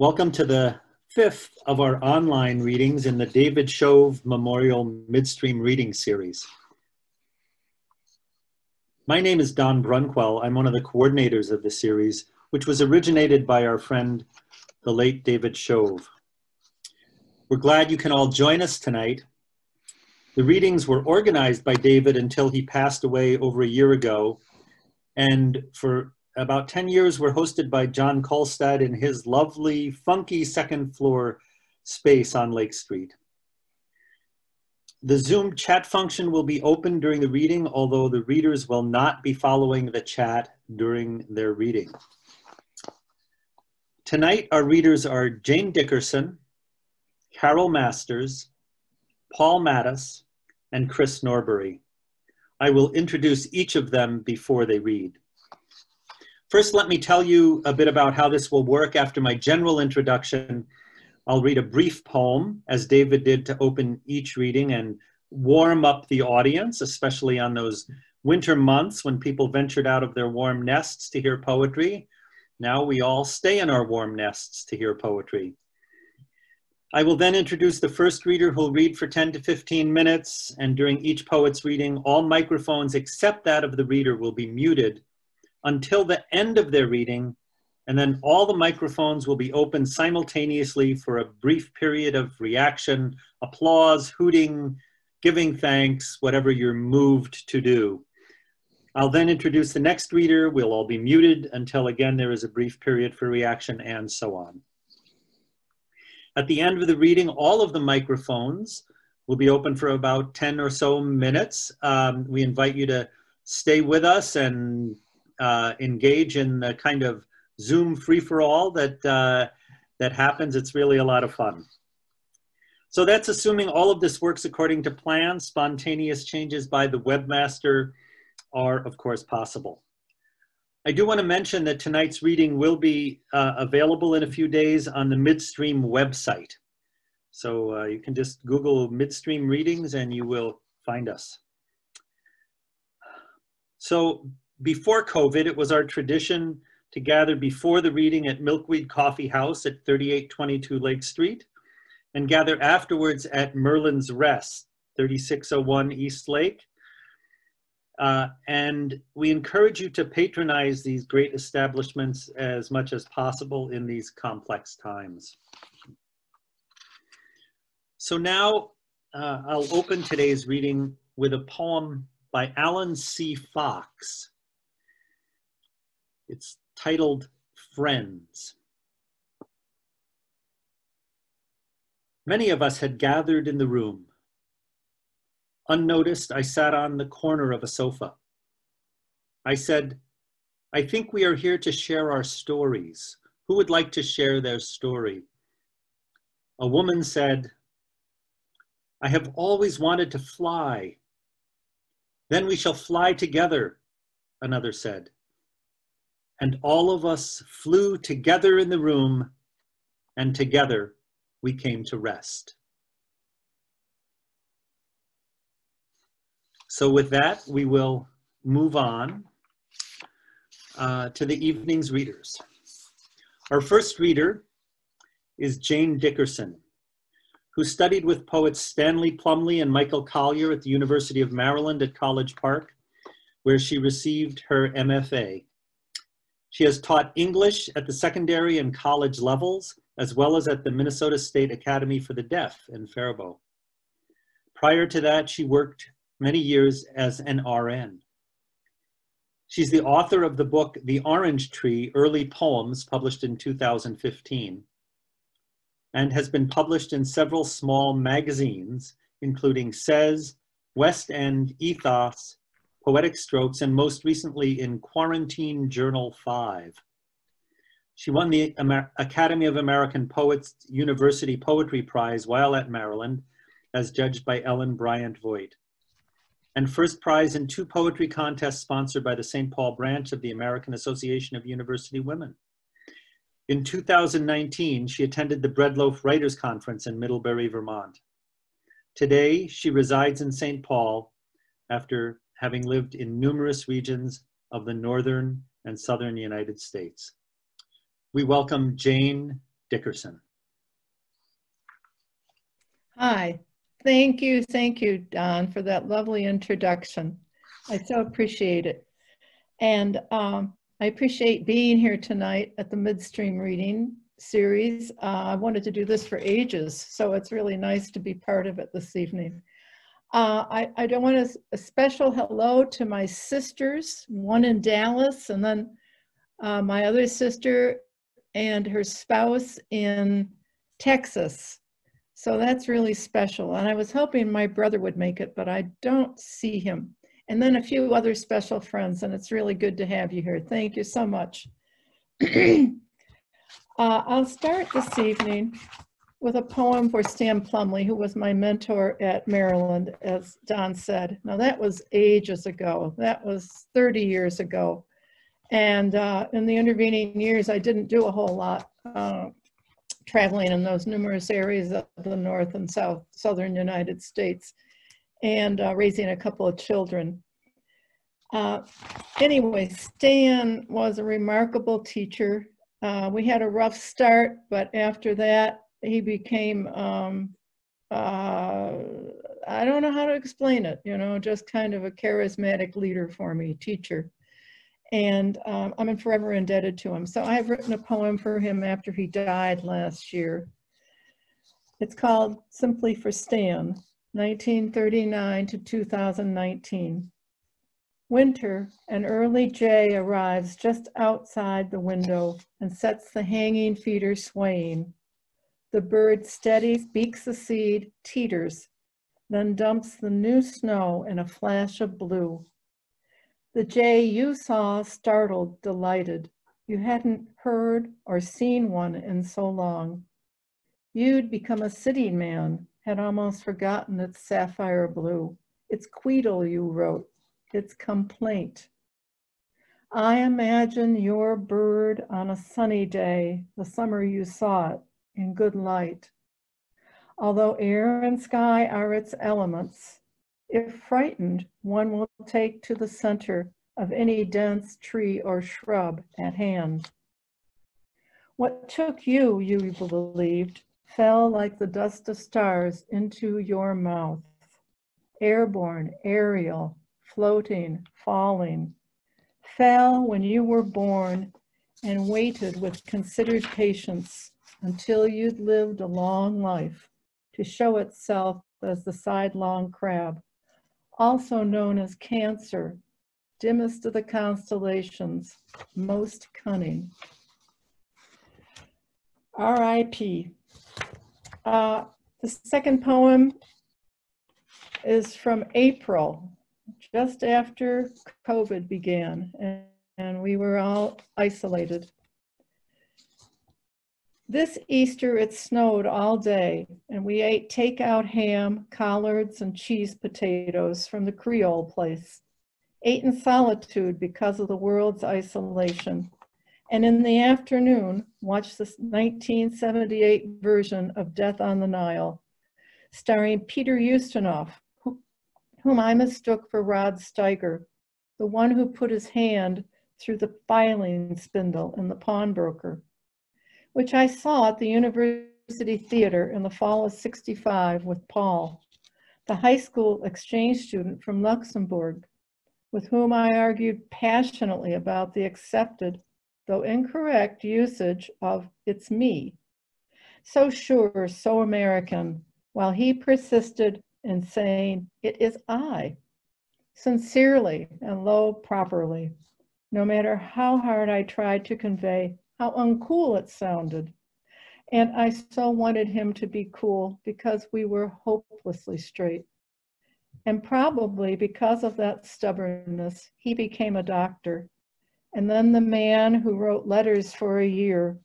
Welcome to the fifth of our online readings in the David Shove Memorial Midstream Reading Series. My name is Don Brunnquell. I'm one of the coordinators of the series, which was originated by our friend, the late David Shove. We're glad you can all join us tonight. The readings were organized by David until he passed away over a year ago. And for about 10 years were hosted by John Kolstad in his lovely, funky second floor space on Lake Street. The Zoom chat function will be open during the reading, although the readers will not be following the chat during their reading. Tonight, our readers are Jane Dickerson, Carol Masters, Paul Mattes, and Chris Norbury. I will introduce each of them before they read. First, let me tell you a bit about how this will work after my general introduction. I'll read a brief poem, as David did to open each reading, and warm up the audience, especially on those winter months when people ventured out of their warm nests to hear poetry. Now we all stay in our warm nests to hear poetry. I will then introduce the first reader who'll read for 10 to 15 minutes, and during each poet's reading, all microphones except that of the reader will be muted until the end of their reading, and then all the microphones will be open simultaneously for a brief period of reaction, applause, hooting, giving thanks, whatever you're moved to do. I'll then introduce the next reader. We'll all be muted until again there is a brief period for reaction and so on. At the end of the reading, all of the microphones will be open for about 10 or so minutes. Um, we invite you to stay with us and uh, engage in the kind of Zoom free-for-all that, uh, that happens. It's really a lot of fun. So that's assuming all of this works according to plan. Spontaneous changes by the webmaster are, of course, possible. I do want to mention that tonight's reading will be uh, available in a few days on the Midstream website. So uh, you can just Google Midstream Readings and you will find us. So before COVID, it was our tradition to gather before the reading at Milkweed Coffee House at 3822 Lake Street and gather afterwards at Merlin's Rest, 3601 East Lake. Uh, and we encourage you to patronize these great establishments as much as possible in these complex times. So now uh, I'll open today's reading with a poem by Alan C. Fox it's titled Friends. Many of us had gathered in the room. Unnoticed, I sat on the corner of a sofa. I said, I think we are here to share our stories. Who would like to share their story? A woman said, I have always wanted to fly. Then we shall fly together, another said and all of us flew together in the room, and together we came to rest. So with that, we will move on uh, to the evening's readers. Our first reader is Jane Dickerson, who studied with poets Stanley Plumly and Michael Collier at the University of Maryland at College Park, where she received her MFA. She has taught English at the secondary and college levels, as well as at the Minnesota State Academy for the Deaf in Faribault. Prior to that, she worked many years as an RN. She's the author of the book, The Orange Tree, Early Poems, published in 2015, and has been published in several small magazines, including Says, West End, Ethos, Poetic Strokes, and most recently in Quarantine Journal 5. She won the Amer Academy of American Poets University Poetry Prize while at Maryland, as judged by Ellen Bryant Voigt, and first prize in two poetry contests sponsored by the St. Paul branch of the American Association of University Women. In 2019, she attended the Breadloaf Writers Conference in Middlebury, Vermont. Today, she resides in St. Paul after having lived in numerous regions of the northern and southern United States. We welcome Jane Dickerson. Hi, thank you, thank you, Don, for that lovely introduction. I so appreciate it. And um, I appreciate being here tonight at the Midstream Reading series. Uh, I wanted to do this for ages, so it's really nice to be part of it this evening. Uh, I, I don't want a, a, special hello to my sisters, one in Dallas, and then uh, my other sister and her spouse in Texas. So that's really special. And I was hoping my brother would make it, but I don't see him. And then a few other special friends, and it's really good to have you here. Thank you so much. Uh, I'll start this evening with a poem for Stan Plumly, who was my mentor at Maryland, as Don said. Now, that was ages ago. That was 30 years ago. And uh, in the intervening years, I didn't do a whole lot uh, traveling in those numerous areas of the North and South, Southern United States, and uh, raising a couple of children. Uh, anyway, Stan was a remarkable teacher uh, we had a rough start, but after that, he became, um, uh, I don't know how to explain it, you know, just kind of a charismatic leader for me, teacher. And um, I'm forever indebted to him. So I've written a poem for him after he died last year. It's called Simply for Stan, 1939 to 2019. Winter, an early jay arrives just outside the window and sets the hanging feeder swaying. The bird steadies, beaks the seed, teeters, then dumps the new snow in a flash of blue. The jay you saw startled, delighted. You hadn't heard or seen one in so long. You'd become a city man, had almost forgotten its sapphire blue. It's queedle you wrote, its complaint. I imagine your bird on a sunny day, the summer you saw it, in good light. Although air and sky are its elements, if frightened, one will take to the center of any dense tree or shrub at hand. What took you, you believed, fell like the dust of stars into your mouth. Airborne, aerial, floating, falling, fell when you were born and waited with considered patience until you'd lived a long life to show itself as the sidelong crab, also known as Cancer, dimmest of the constellations, most cunning. R.I.P. Uh, the second poem is from April just after COVID began and, and we were all isolated. This Easter, it snowed all day, and we ate takeout ham, collards, and cheese potatoes from the Creole place. Ate in solitude because of the world's isolation. And in the afternoon, watched the 1978 version of Death on the Nile, starring Peter Ustinov, whom I mistook for Rod Steiger, the one who put his hand through the filing spindle in the pawnbroker, which I saw at the University Theater in the fall of 65 with Paul, the high school exchange student from Luxembourg, with whom I argued passionately about the accepted, though incorrect, usage of it's me. So sure, so American, while he persisted in saying, It is I, sincerely and low properly, no matter how hard I tried to convey how uncool it sounded. And I so wanted him to be cool because we were hopelessly straight. And probably because of that stubbornness, he became a doctor. And then the man who wrote letters for a year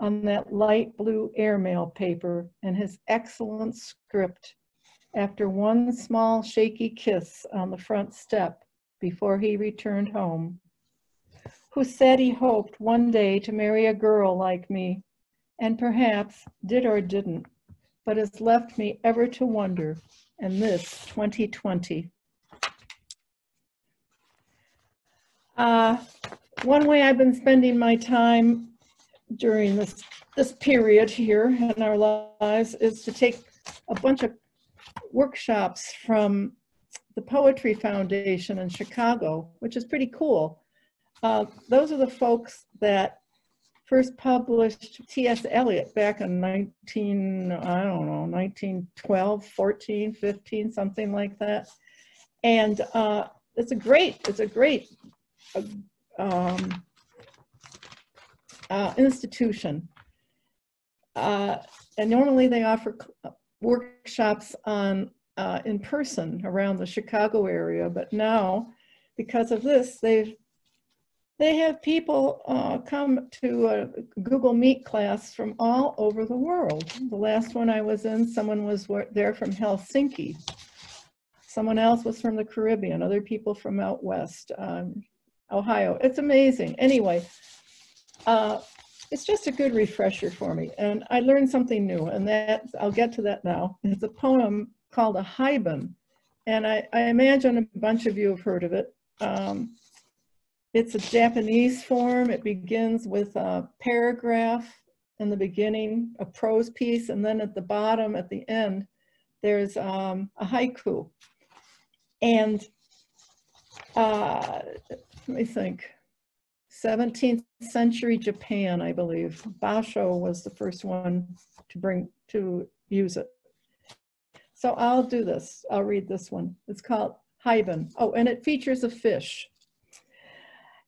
on that light blue airmail paper and his excellent script after one small shaky kiss on the front step before he returned home, who said he hoped one day to marry a girl like me, and perhaps did or didn't, but has left me ever to wonder in this 2020. Uh, one way I've been spending my time during this, this period here in our lives is to take a bunch of workshops from the Poetry Foundation in Chicago, which is pretty cool. Uh, those are the folks that first published T.S. Eliot back in 19, I don't know, 1912, 14, 15, something like that. And uh, it's a great, it's a great uh, um, uh, institution. Uh, and normally they offer workshops on uh, in person around the Chicago area, but now because of this, they've they have people uh, come to a Google Meet class from all over the world. The last one I was in, someone was there from Helsinki. Someone else was from the Caribbean, other people from out west, um, Ohio. It's amazing. Anyway, uh, it's just a good refresher for me. And I learned something new, and that I'll get to that now. It's a poem called a haibun. And I, I imagine a bunch of you have heard of it. Um, it's a Japanese form. It begins with a paragraph in the beginning, a prose piece, and then at the bottom, at the end, there's um, a haiku. And uh, let me think. 17th century Japan, I believe. Basho was the first one to bring to use it. So I'll do this. I'll read this one. It's called Haibun. Oh, and it features a fish.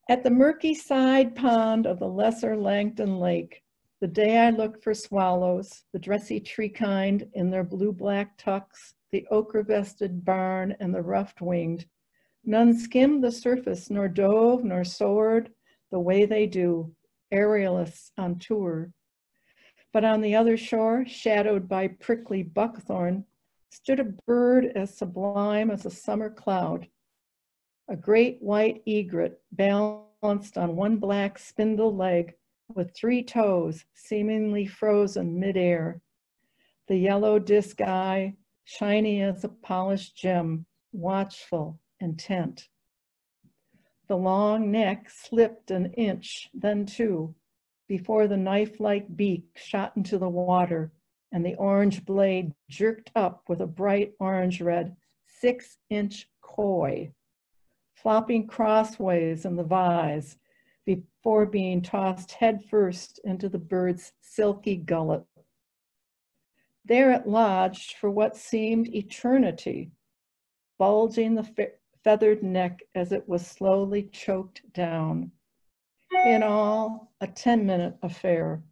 At the murky side pond of the lesser Langton Lake, the day I looked for swallows, the dressy tree kind in their blue-black tucks, the ochre-vested barn and the rough-winged, none skimmed the surface, nor dove, nor soared, the way they do, aerialists on tour. But on the other shore, shadowed by prickly buckthorn, stood a bird as sublime as a summer cloud, a great white egret balanced on one black spindle leg with three toes seemingly frozen midair. The yellow disc eye, shiny as a polished gem, watchful, intent. The long neck slipped an inch, then two, before the knife-like beak shot into the water and the orange blade jerked up with a bright orange-red six-inch koi, flopping crossways in the vise before being tossed headfirst into the bird's silky gullet. There it lodged for what seemed eternity, bulging the feathered neck as it was slowly choked down. In all, a 10 minute affair,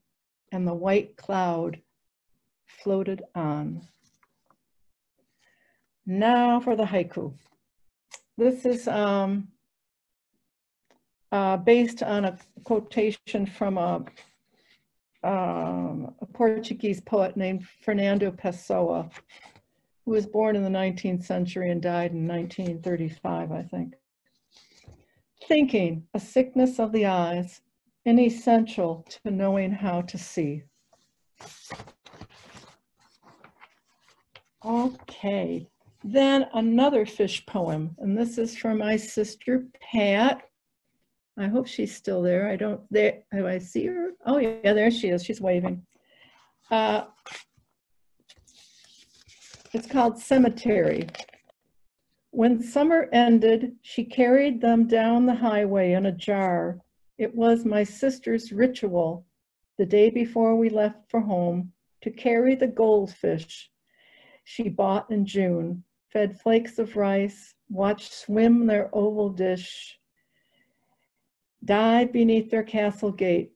and the white cloud floated on. Now for the haiku. This is um, uh, based on a quotation from a, um, a Portuguese poet named Fernando Pessoa who was born in the 19th century and died in 1935, I think. Thinking, a sickness of the eyes, inessential to knowing how to see. Okay, then another fish poem, and this is for my sister Pat. I hope she's still there. I don't, there, do I see her? Oh yeah, there she is, she's waving. Uh, it's called Cemetery. When summer ended, she carried them down the highway in a jar. It was my sister's ritual, the day before we left for home, to carry the goldfish she bought in June, fed flakes of rice, watched swim their oval dish, died beneath their castle gate,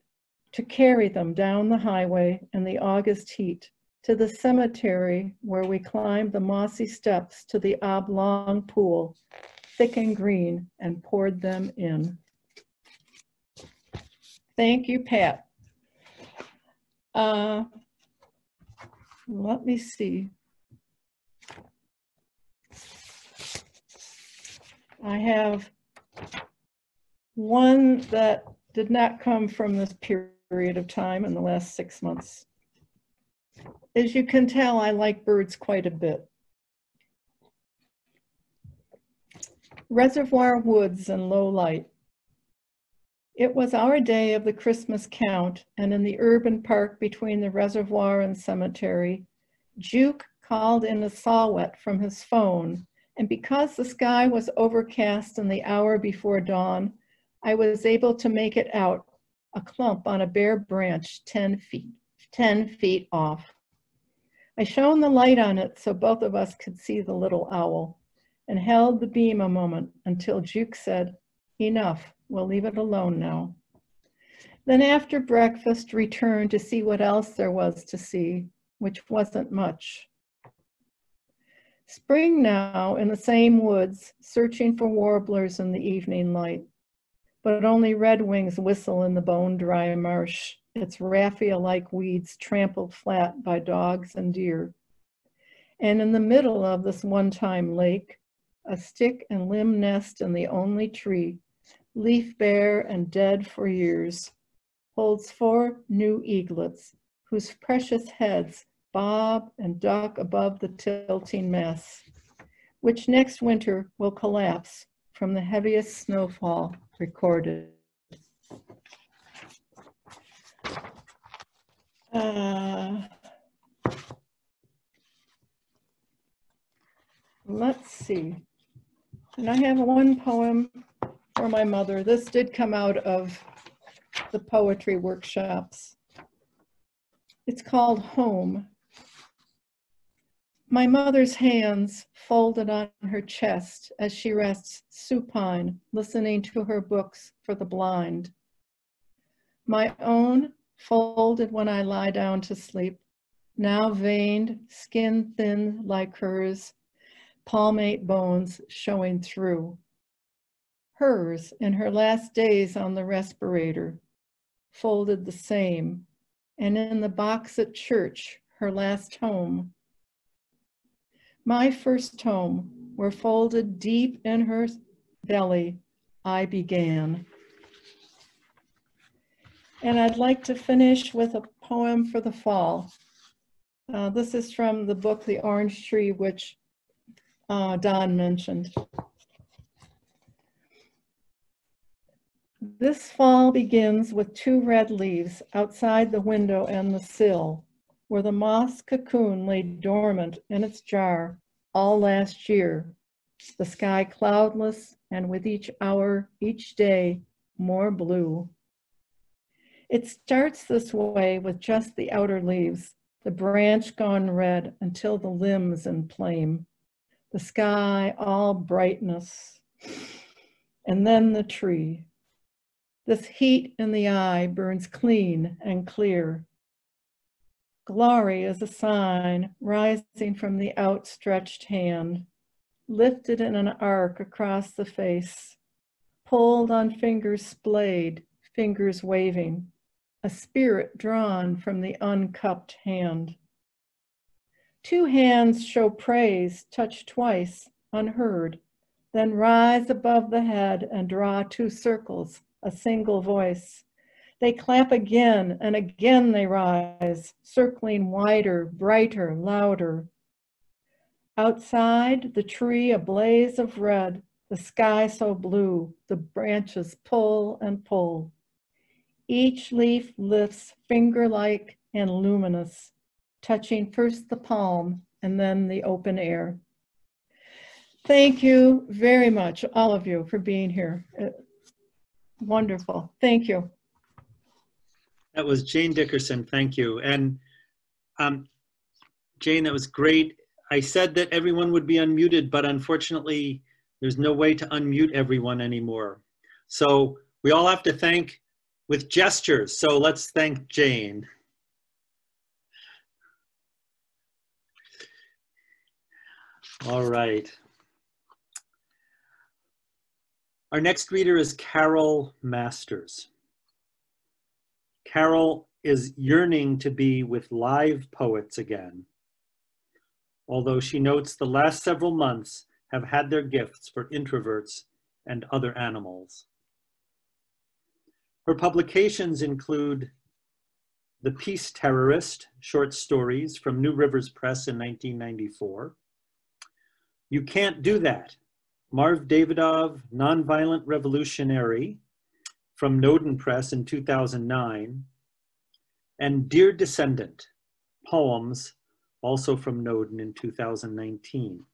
to carry them down the highway in the August heat to the cemetery where we climbed the mossy steps to the oblong pool, thick and green, and poured them in. Thank you, Pat. Uh, let me see. I have one that did not come from this period of time in the last six months. As you can tell, I like birds quite a bit. Reservoir woods and low light. It was our day of the Christmas count, and in the urban park between the reservoir and cemetery, Juke called in a saw-whet from his phone, and because the sky was overcast in the hour before dawn, I was able to make it out, a clump on a bare branch 10 feet, 10 feet off. I shone the light on it so both of us could see the little owl and held the beam a moment until Juke said, enough, we'll leave it alone now. Then after breakfast, returned to see what else there was to see, which wasn't much. Spring now in the same woods, searching for warblers in the evening light. But only redwings whistle in the bone dry marsh, its raffia-like weeds trampled flat by dogs and deer. And in the middle of this one-time lake, a stick and limb nest in the only tree, leaf bare and dead for years, holds four new eaglets, whose precious heads bob and duck above the tilting mass, which next winter will collapse from the heaviest snowfall recorded. Uh, let's see. And I have one poem for my mother. This did come out of the poetry workshops. It's called Home. My mother's hands folded on her chest as she rests supine, listening to her books for the blind. My own folded when I lie down to sleep, now veined, skin thin like hers, palmate bones showing through. Hers in her last days on the respirator, folded the same, and in the box at church, her last home, my first home, where folded deep in her belly, I began. And I'd like to finish with a poem for the fall. Uh, this is from the book, The Orange Tree, which uh, Don mentioned. This fall begins with two red leaves outside the window and the sill where the moss cocoon lay dormant in its jar all last year, the sky cloudless and with each hour, each day, more blue. It starts this way with just the outer leaves, the branch gone red until the limbs inflame, the sky all brightness, and then the tree. This heat in the eye burns clean and clear, Glory is a sign rising from the outstretched hand, lifted in an arc across the face, pulled on fingers splayed, fingers waving, a spirit drawn from the uncupped hand. Two hands show praise, touch twice, unheard, then rise above the head and draw two circles, a single voice. They clap again, and again they rise, circling wider, brighter, louder. Outside, the tree a blaze of red, the sky so blue, the branches pull and pull. Each leaf lifts finger-like and luminous, touching first the palm and then the open air. Thank you very much, all of you, for being here. Uh, wonderful. Thank you. That was Jane Dickerson. Thank you. And um, Jane, that was great. I said that everyone would be unmuted, but unfortunately, there's no way to unmute everyone anymore. So we all have to thank with gestures. So let's thank Jane. All right. Our next reader is Carol Masters. Carol is yearning to be with live poets again, although she notes the last several months have had their gifts for introverts and other animals. Her publications include The Peace Terrorist, short stories from New Rivers Press in 1994. You Can't Do That, Marv Davidov, Nonviolent Revolutionary, from Nodin Press in 2009, and Dear Descendant, Poems, also from Nodin in 2019.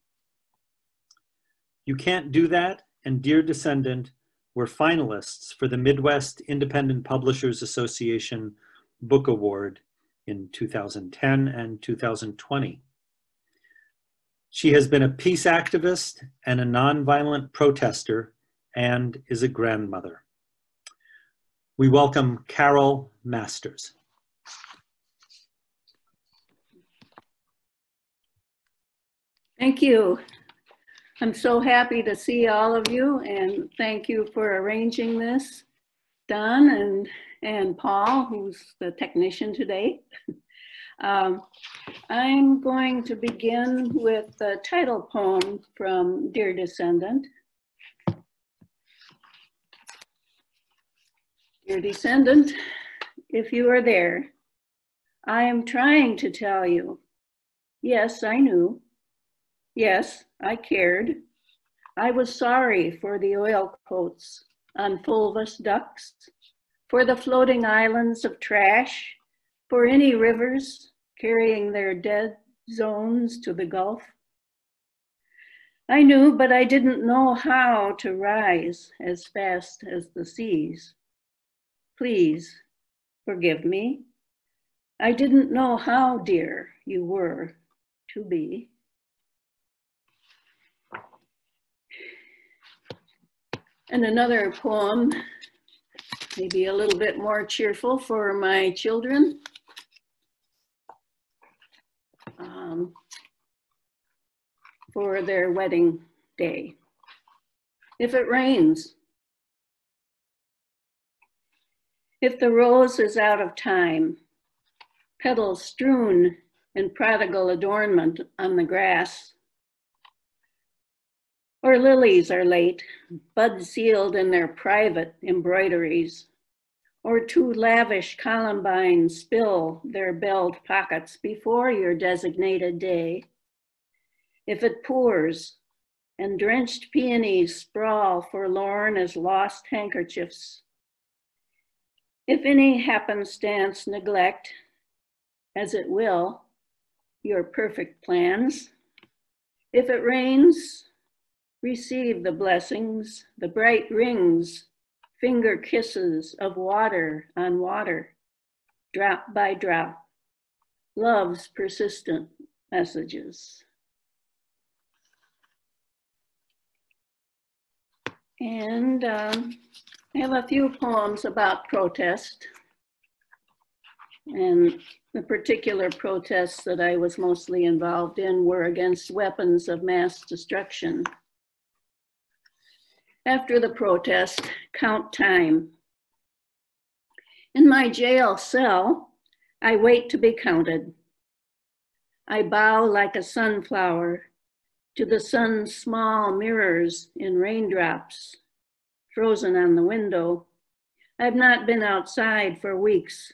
You Can't Do That and Dear Descendant were finalists for the Midwest Independent Publishers Association Book Award in 2010 and 2020. She has been a peace activist and a nonviolent protester and is a grandmother. We welcome Carol Masters. Thank you. I'm so happy to see all of you and thank you for arranging this. Don and, and Paul, who's the technician today. Um, I'm going to begin with the title poem from Dear Descendant. Dear Descendant, if you are there, I am trying to tell you. Yes, I knew. Yes, I cared. I was sorry for the oil coats on fulvous ducks, for the floating islands of trash, for any rivers carrying their dead zones to the Gulf. I knew, but I didn't know how to rise as fast as the seas. Please forgive me. I didn't know how dear you were to be. And another poem, maybe a little bit more cheerful for my children. um, for their wedding day. If it rains, if the rose is out of time, petals strewn in prodigal adornment on the grass, or lilies are late, bud sealed in their private embroideries, or two lavish columbines spill their belled pockets before your designated day. If it pours and drenched peonies sprawl forlorn as lost handkerchiefs, if any happenstance neglect, as it will, your perfect plans, if it rains, receive the blessings, the bright rings finger kisses of water on water, drop by drop, love's persistent messages. And um, I have a few poems about protest. And the particular protests that I was mostly involved in were against weapons of mass destruction after the protest, count time. In my jail cell, I wait to be counted. I bow like a sunflower to the sun's small mirrors in raindrops frozen on the window. I've not been outside for weeks.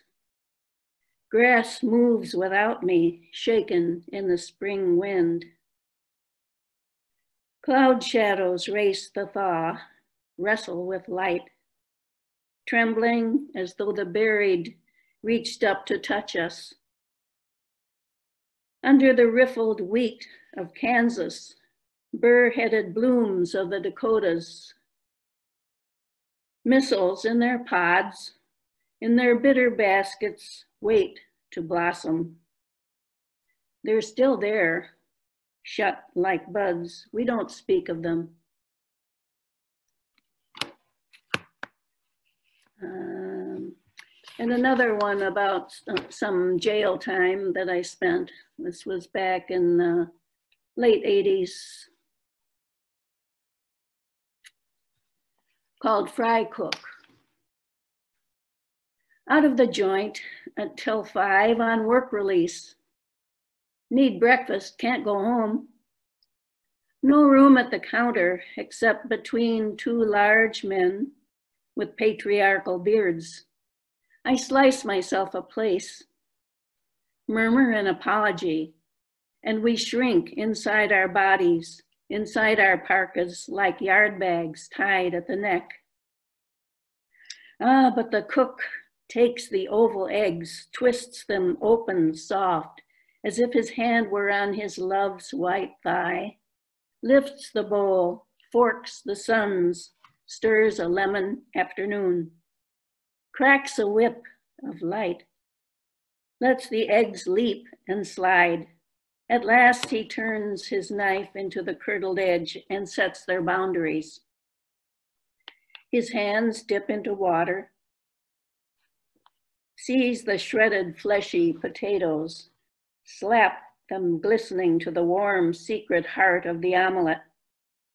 Grass moves without me, shaken in the spring wind. Cloud shadows race the thaw, wrestle with light, trembling as though the buried reached up to touch us. Under the riffled wheat of Kansas, burr-headed blooms of the Dakotas, missiles in their pods, in their bitter baskets, wait to blossom. They're still there, shut like buds. We don't speak of them. Um, and another one about some jail time that I spent. This was back in the late 80s, called Fry Cook. Out of the joint until five on work release. Need breakfast, can't go home. No room at the counter except between two large men with patriarchal beards. I slice myself a place, murmur an apology, and we shrink inside our bodies, inside our parkas like yard bags tied at the neck. Ah, but the cook takes the oval eggs, twists them open soft, as if his hand were on his love's white thigh, lifts the bowl, forks the suns, stirs a lemon afternoon, cracks a whip of light, lets the eggs leap and slide. At last he turns his knife into the curdled edge and sets their boundaries. His hands dip into water, sees the shredded fleshy potatoes, slap them glistening to the warm secret heart of the omelet.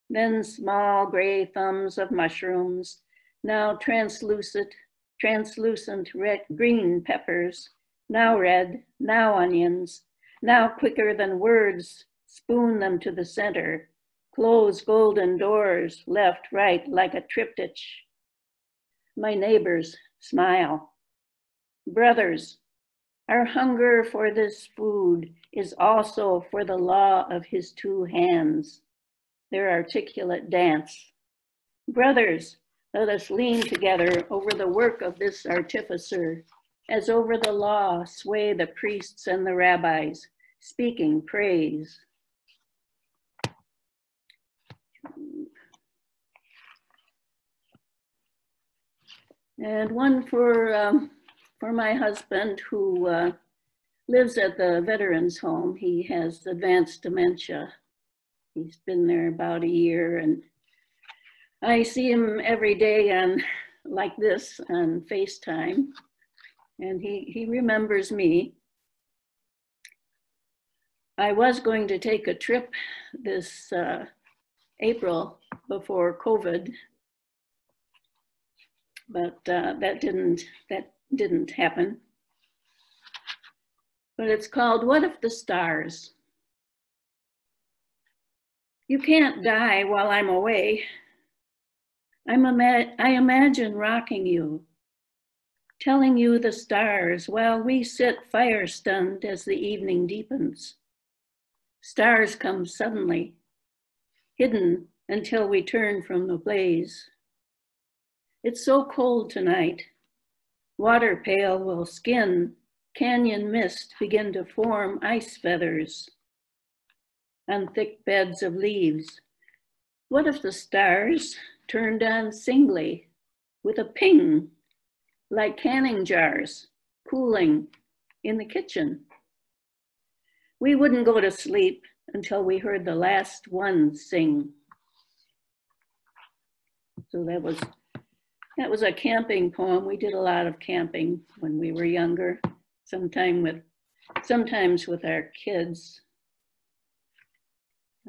Then small gray thumbs of mushrooms, now translucent, translucent red, green peppers, now red, now onions, now quicker than words, spoon them to the center, close golden doors, left, right, like a triptych. My neighbors smile. Brothers, our hunger for this food is also for the law of his two hands, their articulate dance. Brothers, let us lean together over the work of this artificer, as over the law sway the priests and the rabbis, speaking praise. And one for, um, for my husband who uh, lives at the veterans home. He has advanced dementia. He's been there about a year and I see him every day on like this on FaceTime and he, he remembers me. I was going to take a trip this uh, April before COVID, but uh, that didn't that didn't happen. But it's called What If the Stars? You can't die while I'm away. I'm ima- I imagine rocking you, telling you the stars while we sit fire stunned as the evening deepens. Stars come suddenly, hidden until we turn from the blaze. It's so cold tonight. Water pale will skin, canyon mist begin to form ice feathers on thick beds of leaves. What if the stars turned on singly with a ping, like canning jars, cooling in the kitchen? We wouldn't go to sleep until we heard the last one sing. So that was that was a camping poem. We did a lot of camping when we were younger, sometime with sometimes with our kids.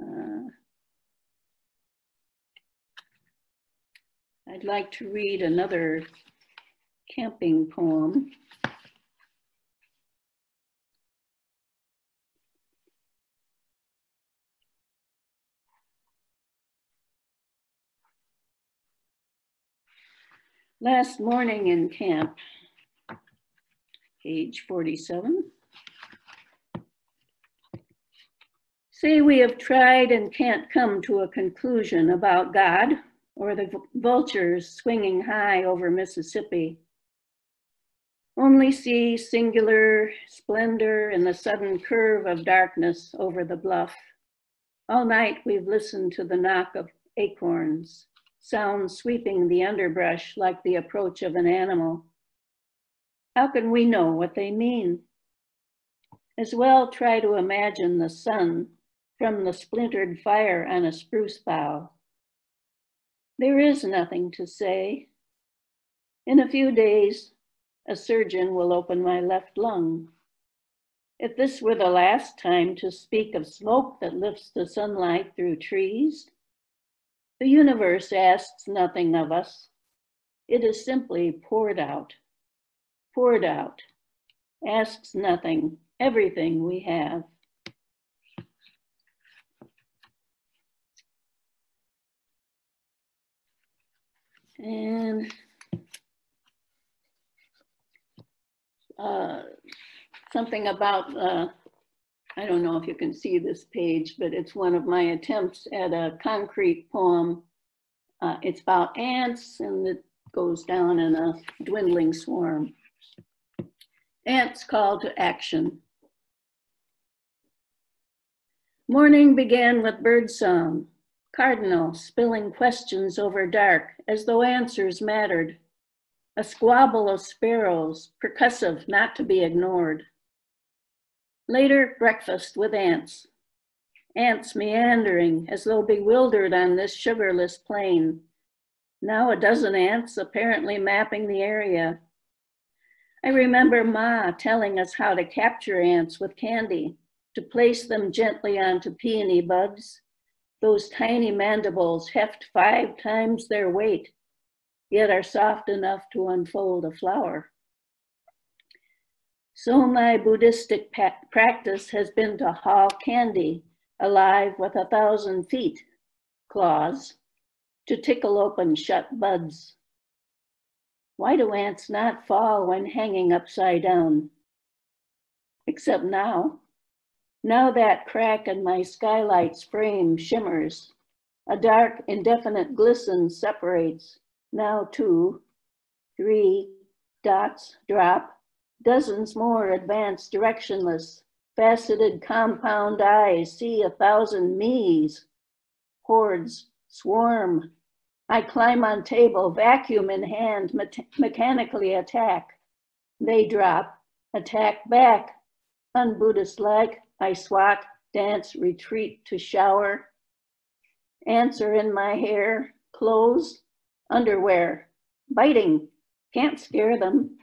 Uh, I'd like to read another camping poem. Last morning in camp, page 47. Say we have tried and can't come to a conclusion about God or the vultures swinging high over Mississippi. Only see singular splendor in the sudden curve of darkness over the bluff. All night we've listened to the knock of acorns sounds sweeping the underbrush like the approach of an animal. How can we know what they mean? As well try to imagine the sun from the splintered fire on a spruce bough. There is nothing to say. In a few days, a surgeon will open my left lung. If this were the last time to speak of smoke that lifts the sunlight through trees, the universe asks nothing of us. It is simply poured out, poured out, asks nothing, everything we have. And uh, something about uh, I don't know if you can see this page, but it's one of my attempts at a concrete poem. Uh, it's about ants and it goes down in a dwindling swarm. Ants call to action. Morning began with birdsong, cardinal spilling questions over dark as though answers mattered. A squabble of sparrows, percussive, not to be ignored. Later, breakfast with ants. Ants meandering as though bewildered on this sugarless plain. Now a dozen ants apparently mapping the area. I remember Ma telling us how to capture ants with candy, to place them gently onto peony buds. Those tiny mandibles heft five times their weight yet are soft enough to unfold a flower. So my Buddhistic practice has been to haul candy alive with a thousand feet claws to tickle open shut buds. Why do ants not fall when hanging upside down? Except now. Now that crack in my skylight's frame shimmers. A dark, indefinite glisten separates now two, three, dots drop, dozens more advance directionless, faceted compound eyes see a thousand me's, hordes swarm. I climb on table, vacuum in hand, me mechanically attack. They drop, attack back. Un-Buddhist like, I swat, dance, retreat to shower. Answer in my hair, clothes, underwear, biting, can't scare them.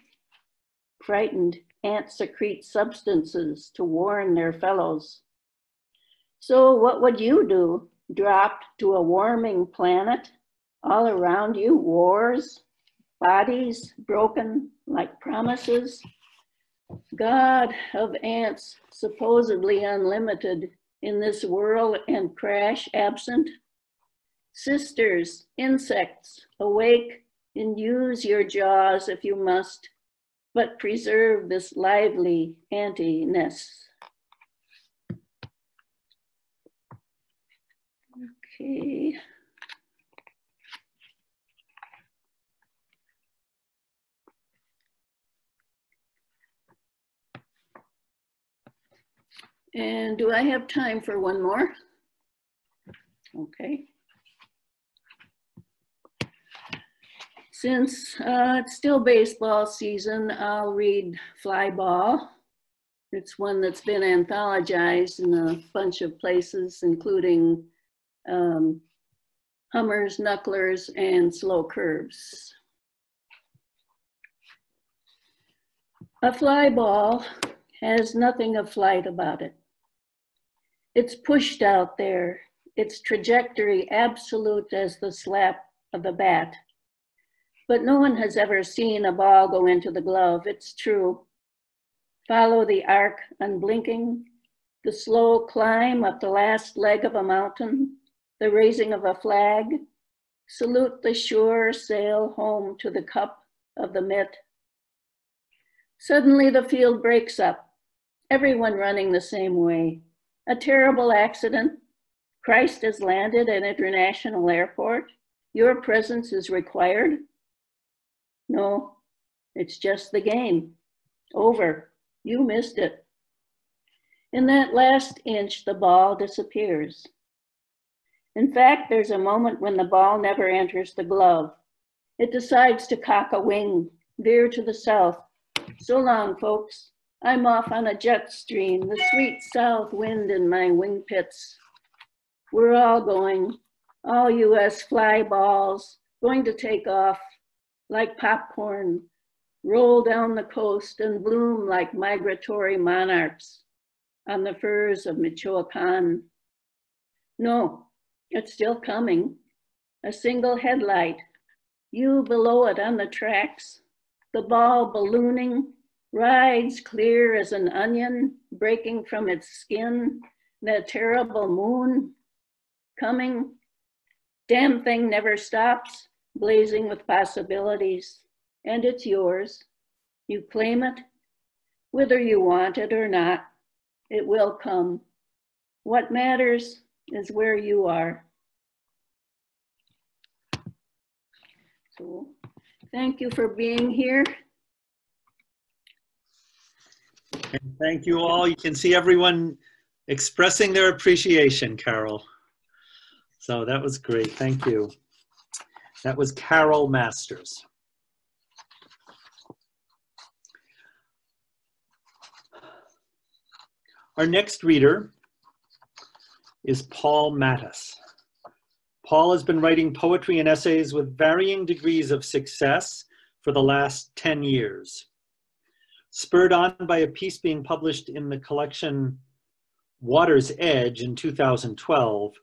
Frightened, ants secrete substances to warn their fellows. So what would you do? Dropped to a warming planet? All around you, wars, bodies broken like promises? God of ants, supposedly unlimited, in this whirl and crash absent? Sisters, insects, awake and use your jaws if you must, but preserve this lively anti-ness. Okay. And do I have time for one more? Okay. Since uh, it's still baseball season, I'll read Fly Ball. It's one that's been anthologized in a bunch of places, including um, Hummers, Knucklers, and Slow Curves. A fly ball has nothing of flight about it. It's pushed out there, its trajectory absolute as the slap of the bat but no one has ever seen a ball go into the glove. It's true. Follow the arc unblinking, the slow climb up the last leg of a mountain, the raising of a flag. Salute the sure sail home to the cup of the mitt. Suddenly the field breaks up, everyone running the same way. A terrible accident. Christ has landed at International Airport. Your presence is required. No, it's just the game. Over. You missed it. In that last inch, the ball disappears. In fact, there's a moment when the ball never enters the glove. It decides to cock a wing, veer to the south. So long, folks. I'm off on a jet stream, the sweet south wind in my wing pits. We're all going, all US fly balls, going to take off like popcorn, roll down the coast and bloom like migratory monarchs on the firs of Michoacan. No, it's still coming. A single headlight, you below it on the tracks, the ball ballooning, rides clear as an onion breaking from its skin, that terrible moon coming. Damn thing never stops blazing with possibilities, and it's yours. You claim it, whether you want it or not, it will come. What matters is where you are. So Thank you for being here. And thank you all. You can see everyone expressing their appreciation, Carol. So that was great. Thank you. That was Carol Masters. Our next reader is Paul Mattes. Paul has been writing poetry and essays with varying degrees of success for the last 10 years. Spurred on by a piece being published in the collection Water's Edge in 2012,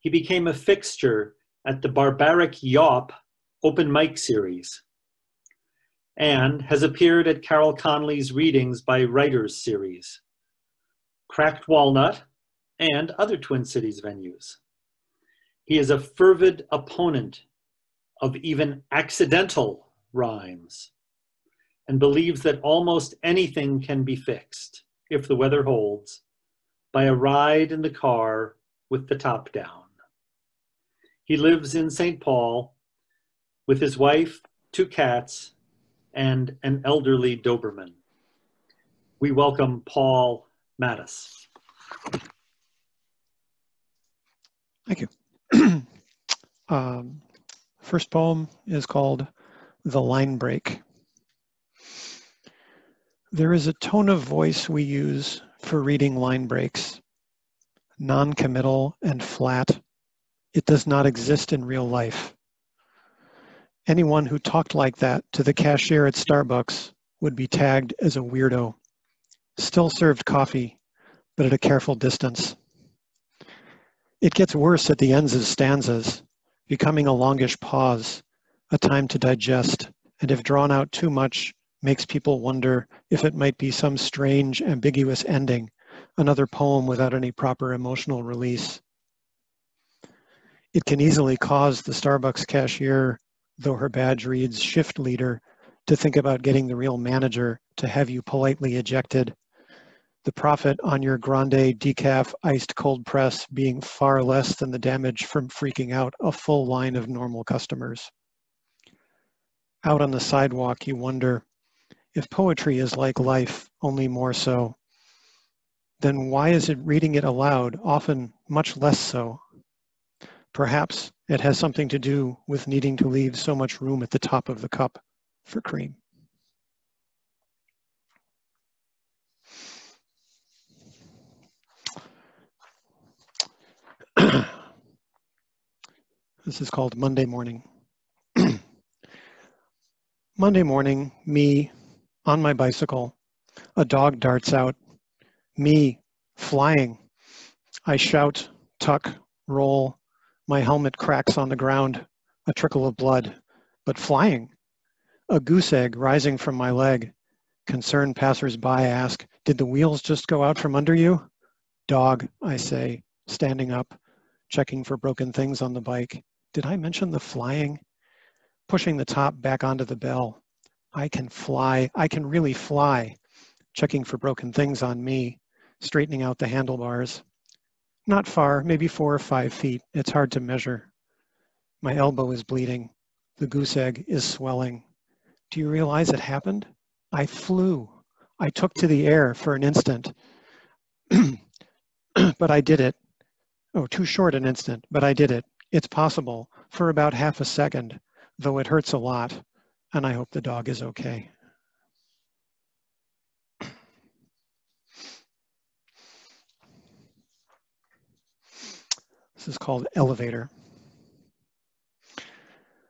he became a fixture at the Barbaric Yawp open mic series and has appeared at Carol Connolly's Readings by Writers series, Cracked Walnut, and other Twin Cities venues. He is a fervid opponent of even accidental rhymes and believes that almost anything can be fixed, if the weather holds, by a ride in the car with the top down. He lives in St. Paul with his wife, two cats, and an elderly Doberman. We welcome Paul Mattes. Thank you. um, first poem is called The Line Break. There is a tone of voice we use for reading line breaks, non-committal and flat. It does not exist in real life. Anyone who talked like that to the cashier at Starbucks would be tagged as a weirdo. Still served coffee, but at a careful distance. It gets worse at the ends of stanzas, becoming a longish pause, a time to digest, and if drawn out too much, makes people wonder if it might be some strange, ambiguous ending, another poem without any proper emotional release. It can easily cause the Starbucks cashier, though her badge reads shift leader, to think about getting the real manager to have you politely ejected. The profit on your grande decaf iced cold press being far less than the damage from freaking out a full line of normal customers. Out on the sidewalk, you wonder, if poetry is like life, only more so, then why is it reading it aloud, often much less so? Perhaps it has something to do with needing to leave so much room at the top of the cup for cream. this is called Monday morning. Monday morning, me, on my bicycle. A dog darts out. Me, flying. I shout, tuck, roll. My helmet cracks on the ground, a trickle of blood, but flying. A goose egg rising from my leg. Concerned passersby ask, Did the wheels just go out from under you? Dog, I say, standing up, checking for broken things on the bike. Did I mention the flying? Pushing the top back onto the bell. I can fly, I can really fly, checking for broken things on me, straightening out the handlebars. Not far, maybe four or five feet, it's hard to measure. My elbow is bleeding, the goose egg is swelling. Do you realize it happened? I flew. I took to the air for an instant, but I did it. Oh, too short an instant, but I did it. It's possible for about half a second, though it hurts a lot and I hope the dog is okay. Is called elevator.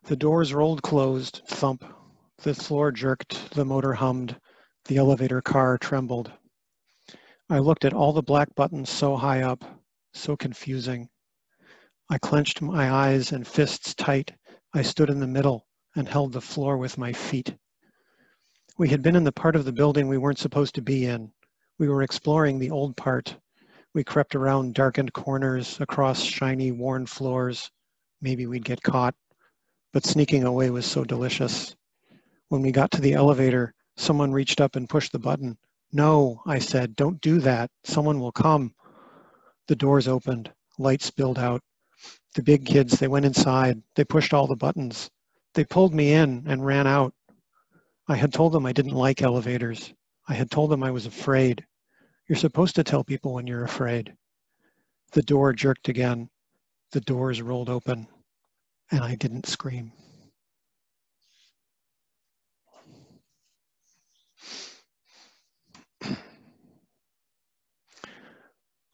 The doors rolled closed, thump. The floor jerked, the motor hummed, the elevator car trembled. I looked at all the black buttons so high up, so confusing. I clenched my eyes and fists tight. I stood in the middle, and held the floor with my feet. We had been in the part of the building we weren't supposed to be in. We were exploring the old part. We crept around darkened corners, across shiny, worn floors. Maybe we'd get caught, but sneaking away was so delicious. When we got to the elevator, someone reached up and pushed the button. No, I said, don't do that. Someone will come. The doors opened, light spilled out. The big kids, they went inside. They pushed all the buttons. They pulled me in and ran out. I had told them I didn't like elevators. I had told them I was afraid. You're supposed to tell people when you're afraid. The door jerked again. The doors rolled open, and I didn't scream.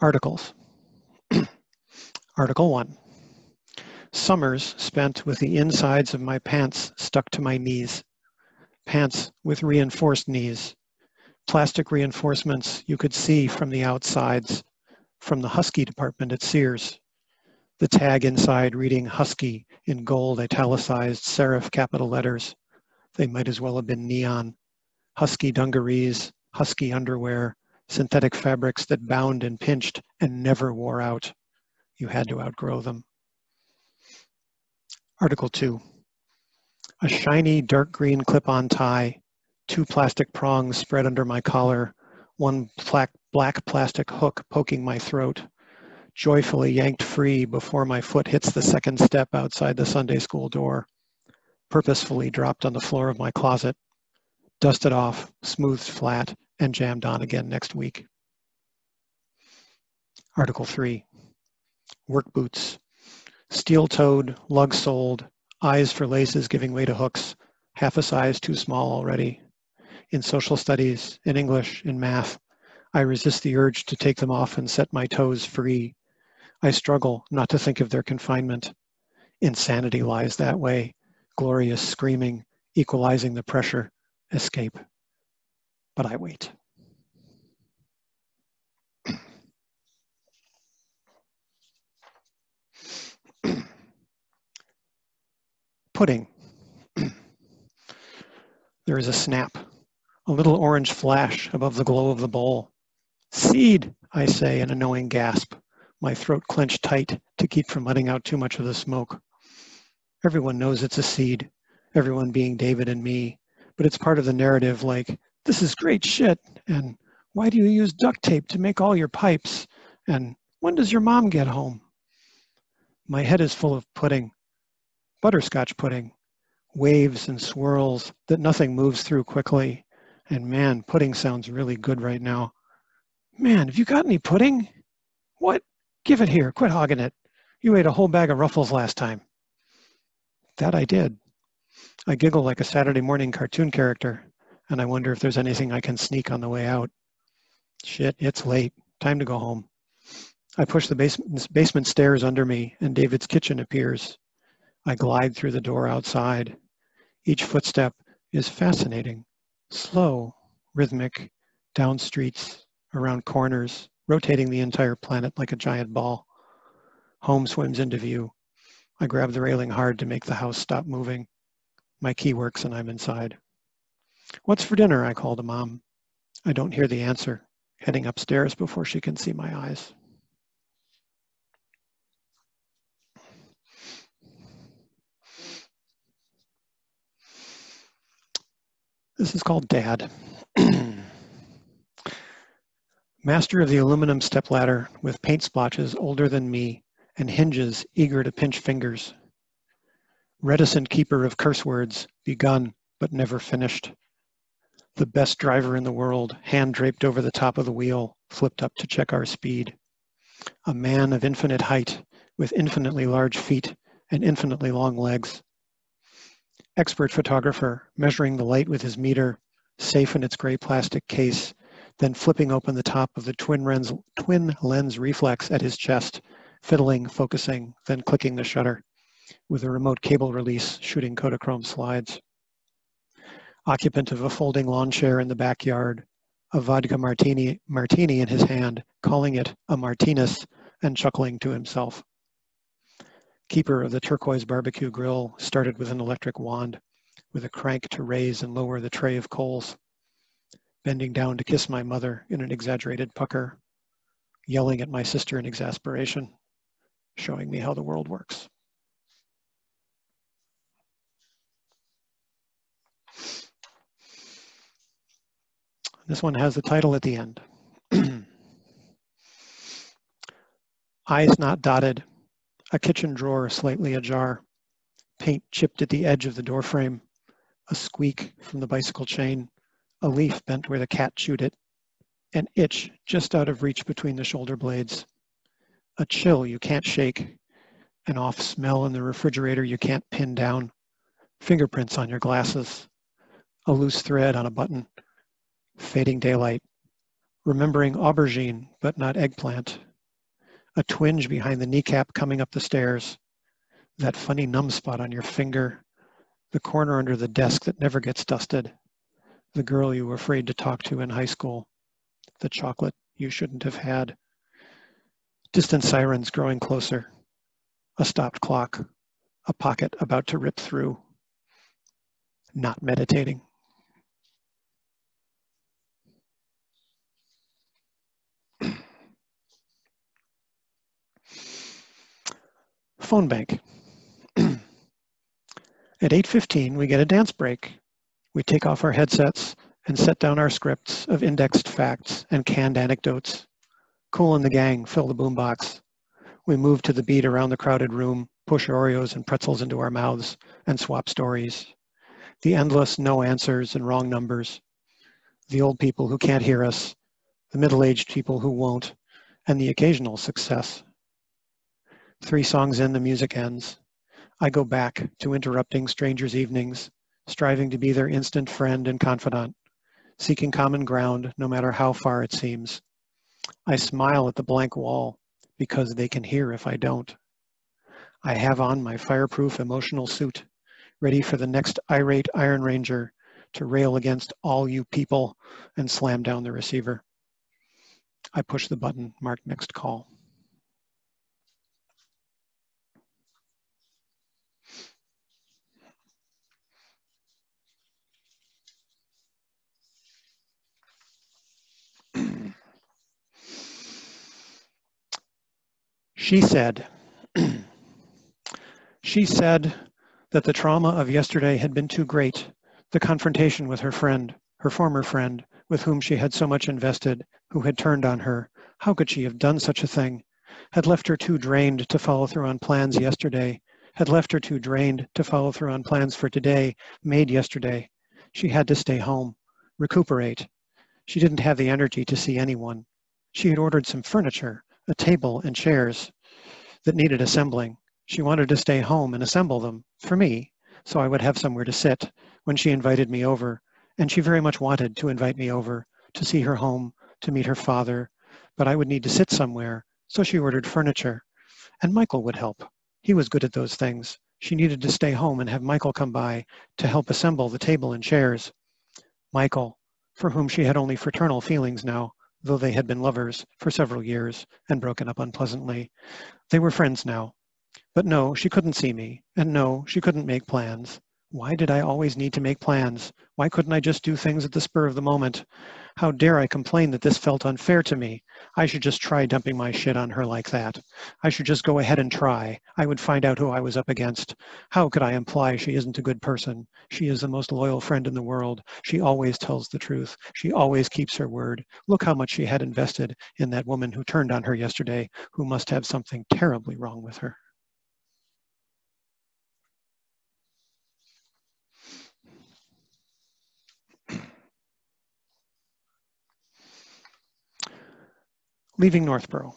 Articles. Article 1. Summers spent with the insides of my pants stuck to my knees. Pants with reinforced knees. Plastic reinforcements you could see from the outsides, from the Husky department at Sears. The tag inside reading Husky in gold italicized serif capital letters. They might as well have been neon. Husky dungarees, Husky underwear, synthetic fabrics that bound and pinched and never wore out. You had to outgrow them. Article 2. A shiny dark green clip-on tie, two plastic prongs spread under my collar, one black, black plastic hook poking my throat, joyfully yanked free before my foot hits the second step outside the Sunday school door, purposefully dropped on the floor of my closet, dusted off, smoothed flat, and jammed on again next week. Article 3 work boots, steel-toed, lug-soled, eyes for laces giving way to hooks, half a size too small already. In social studies, in English, in math, I resist the urge to take them off and set my toes free. I struggle not to think of their confinement. Insanity lies that way, glorious screaming, equalizing the pressure, escape. But I wait. pudding. there is a snap, a little orange flash above the glow of the bowl. Seed, I say in a knowing gasp, my throat clenched tight to keep from letting out too much of the smoke. Everyone knows it's a seed, everyone being David and me, but it's part of the narrative like, this is great shit, and why do you use duct tape to make all your pipes, and when does your mom get home? My head is full of pudding, butterscotch pudding, waves and swirls that nothing moves through quickly. And man, pudding sounds really good right now. Man, have you got any pudding? What? Give it here, quit hogging it. You ate a whole bag of Ruffles last time. That I did. I giggle like a Saturday morning cartoon character, and I wonder if there's anything I can sneak on the way out. Shit, it's late. Time to go home. I push the basement, basement stairs under me, and David's kitchen appears. I glide through the door outside. Each footstep is fascinating, slow, rhythmic, down streets, around corners, rotating the entire planet like a giant ball. Home swims into view. I grab the railing hard to make the house stop moving. My key works and I'm inside. What's for dinner? I call to mom. I don't hear the answer, heading upstairs before she can see my eyes. This is called DAD. Master of the aluminum stepladder with paint splotches older than me and hinges eager to pinch fingers. Reticent keeper of curse words, begun but never finished. The best driver in the world, hand draped over the top of the wheel, flipped up to check our speed. A man of infinite height with infinitely large feet and infinitely long legs expert photographer, measuring the light with his meter, safe in its gray plastic case, then flipping open the top of the twin lens, twin lens reflex at his chest, fiddling, focusing, then clicking the shutter, with a remote cable release shooting Kodachrome slides. Occupant of a folding lawn chair in the backyard, a vodka martini, martini in his hand, calling it a Martinez and chuckling to himself keeper of the turquoise barbecue grill started with an electric wand with a crank to raise and lower the tray of coals, bending down to kiss my mother in an exaggerated pucker, yelling at my sister in exasperation, showing me how the world works. This one has the title at the end. Eyes not dotted, a kitchen drawer slightly ajar, Paint chipped at the edge of the doorframe, a squeak from the bicycle chain, a leaf bent where the cat chewed it, an itch just out of reach between the shoulder blades, a chill you can't shake, an off smell in the refrigerator you can't pin down, fingerprints on your glasses, a loose thread on a button, fading daylight, remembering aubergine but not eggplant, a twinge behind the kneecap coming up the stairs, that funny numb spot on your finger, the corner under the desk that never gets dusted, the girl you were afraid to talk to in high school, the chocolate you shouldn't have had, distant sirens growing closer, a stopped clock, a pocket about to rip through, not meditating. Phone bank. At 8.15, we get a dance break. We take off our headsets and set down our scripts of indexed facts and canned anecdotes. Kool and the Gang fill the boombox. We move to the beat around the crowded room, push Oreos and pretzels into our mouths, and swap stories. The endless no answers and wrong numbers. The old people who can't hear us, the middle-aged people who won't, and the occasional success. Three songs in, the music ends. I go back to interrupting strangers' evenings, striving to be their instant friend and confidant, seeking common ground no matter how far it seems. I smile at the blank wall because they can hear if I don't. I have on my fireproof emotional suit, ready for the next irate Iron Ranger to rail against all you people and slam down the receiver. I push the button marked next call. She said, she said that the trauma of yesterday had been too great, the confrontation with her friend, her former friend, with whom she had so much invested, who had turned on her. How could she have done such a thing? Had left her too drained to follow through on plans yesterday, had left her too drained to follow through on plans for today, made yesterday. She had to stay home, recuperate. She didn't have the energy to see anyone. She had ordered some furniture, a table and chairs that needed assembling. She wanted to stay home and assemble them for me, so I would have somewhere to sit when she invited me over. And she very much wanted to invite me over to see her home, to meet her father, but I would need to sit somewhere, so she ordered furniture. And Michael would help. He was good at those things. She needed to stay home and have Michael come by to help assemble the table and chairs. Michael, for whom she had only fraternal feelings now, though they had been lovers for several years and broken up unpleasantly. They were friends now. But no, she couldn't see me, and no, she couldn't make plans. Why did I always need to make plans? Why couldn't I just do things at the spur of the moment? How dare I complain that this felt unfair to me? I should just try dumping my shit on her like that. I should just go ahead and try. I would find out who I was up against. How could I imply she isn't a good person? She is the most loyal friend in the world. She always tells the truth. She always keeps her word. Look how much she had invested in that woman who turned on her yesterday, who must have something terribly wrong with her. Leaving Northborough.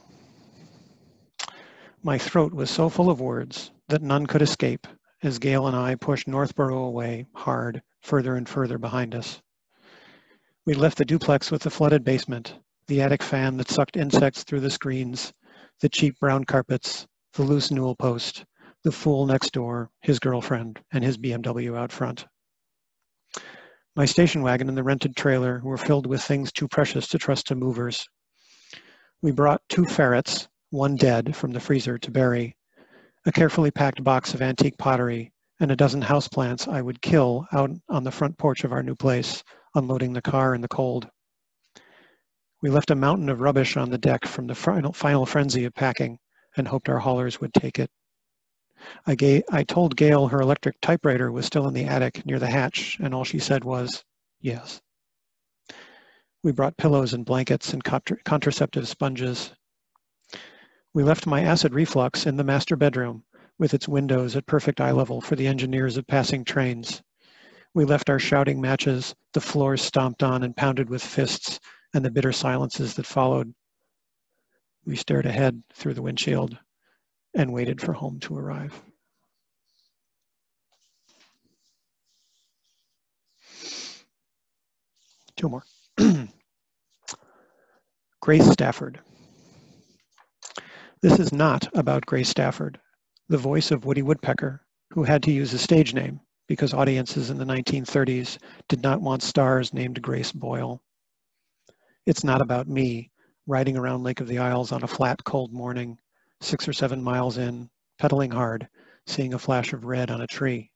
My throat was so full of words that none could escape as Gail and I pushed Northborough away hard, further and further behind us. We left the duplex with the flooded basement, the attic fan that sucked insects through the screens, the cheap brown carpets, the loose newel post, the fool next door, his girlfriend, and his BMW out front. My station wagon and the rented trailer were filled with things too precious to trust to movers. We brought two ferrets, one dead, from the freezer to bury, a carefully packed box of antique pottery, and a dozen houseplants I would kill out on the front porch of our new place, unloading the car in the cold. We left a mountain of rubbish on the deck from the final, final frenzy of packing and hoped our haulers would take it. I, gave, I told Gail her electric typewriter was still in the attic near the hatch, and all she said was, yes. We brought pillows and blankets and contraceptive sponges. We left my acid reflux in the master bedroom with its windows at perfect eye level for the engineers of passing trains. We left our shouting matches, the floors stomped on and pounded with fists, and the bitter silences that followed. We stared ahead through the windshield and waited for home to arrive. Two more. Grace Stafford. This is not about Grace Stafford, the voice of Woody Woodpecker, who had to use a stage name because audiences in the 1930s did not want stars named Grace Boyle. It's not about me riding around Lake of the Isles on a flat, cold morning, six or seven miles in, pedaling hard, seeing a flash of red on a tree.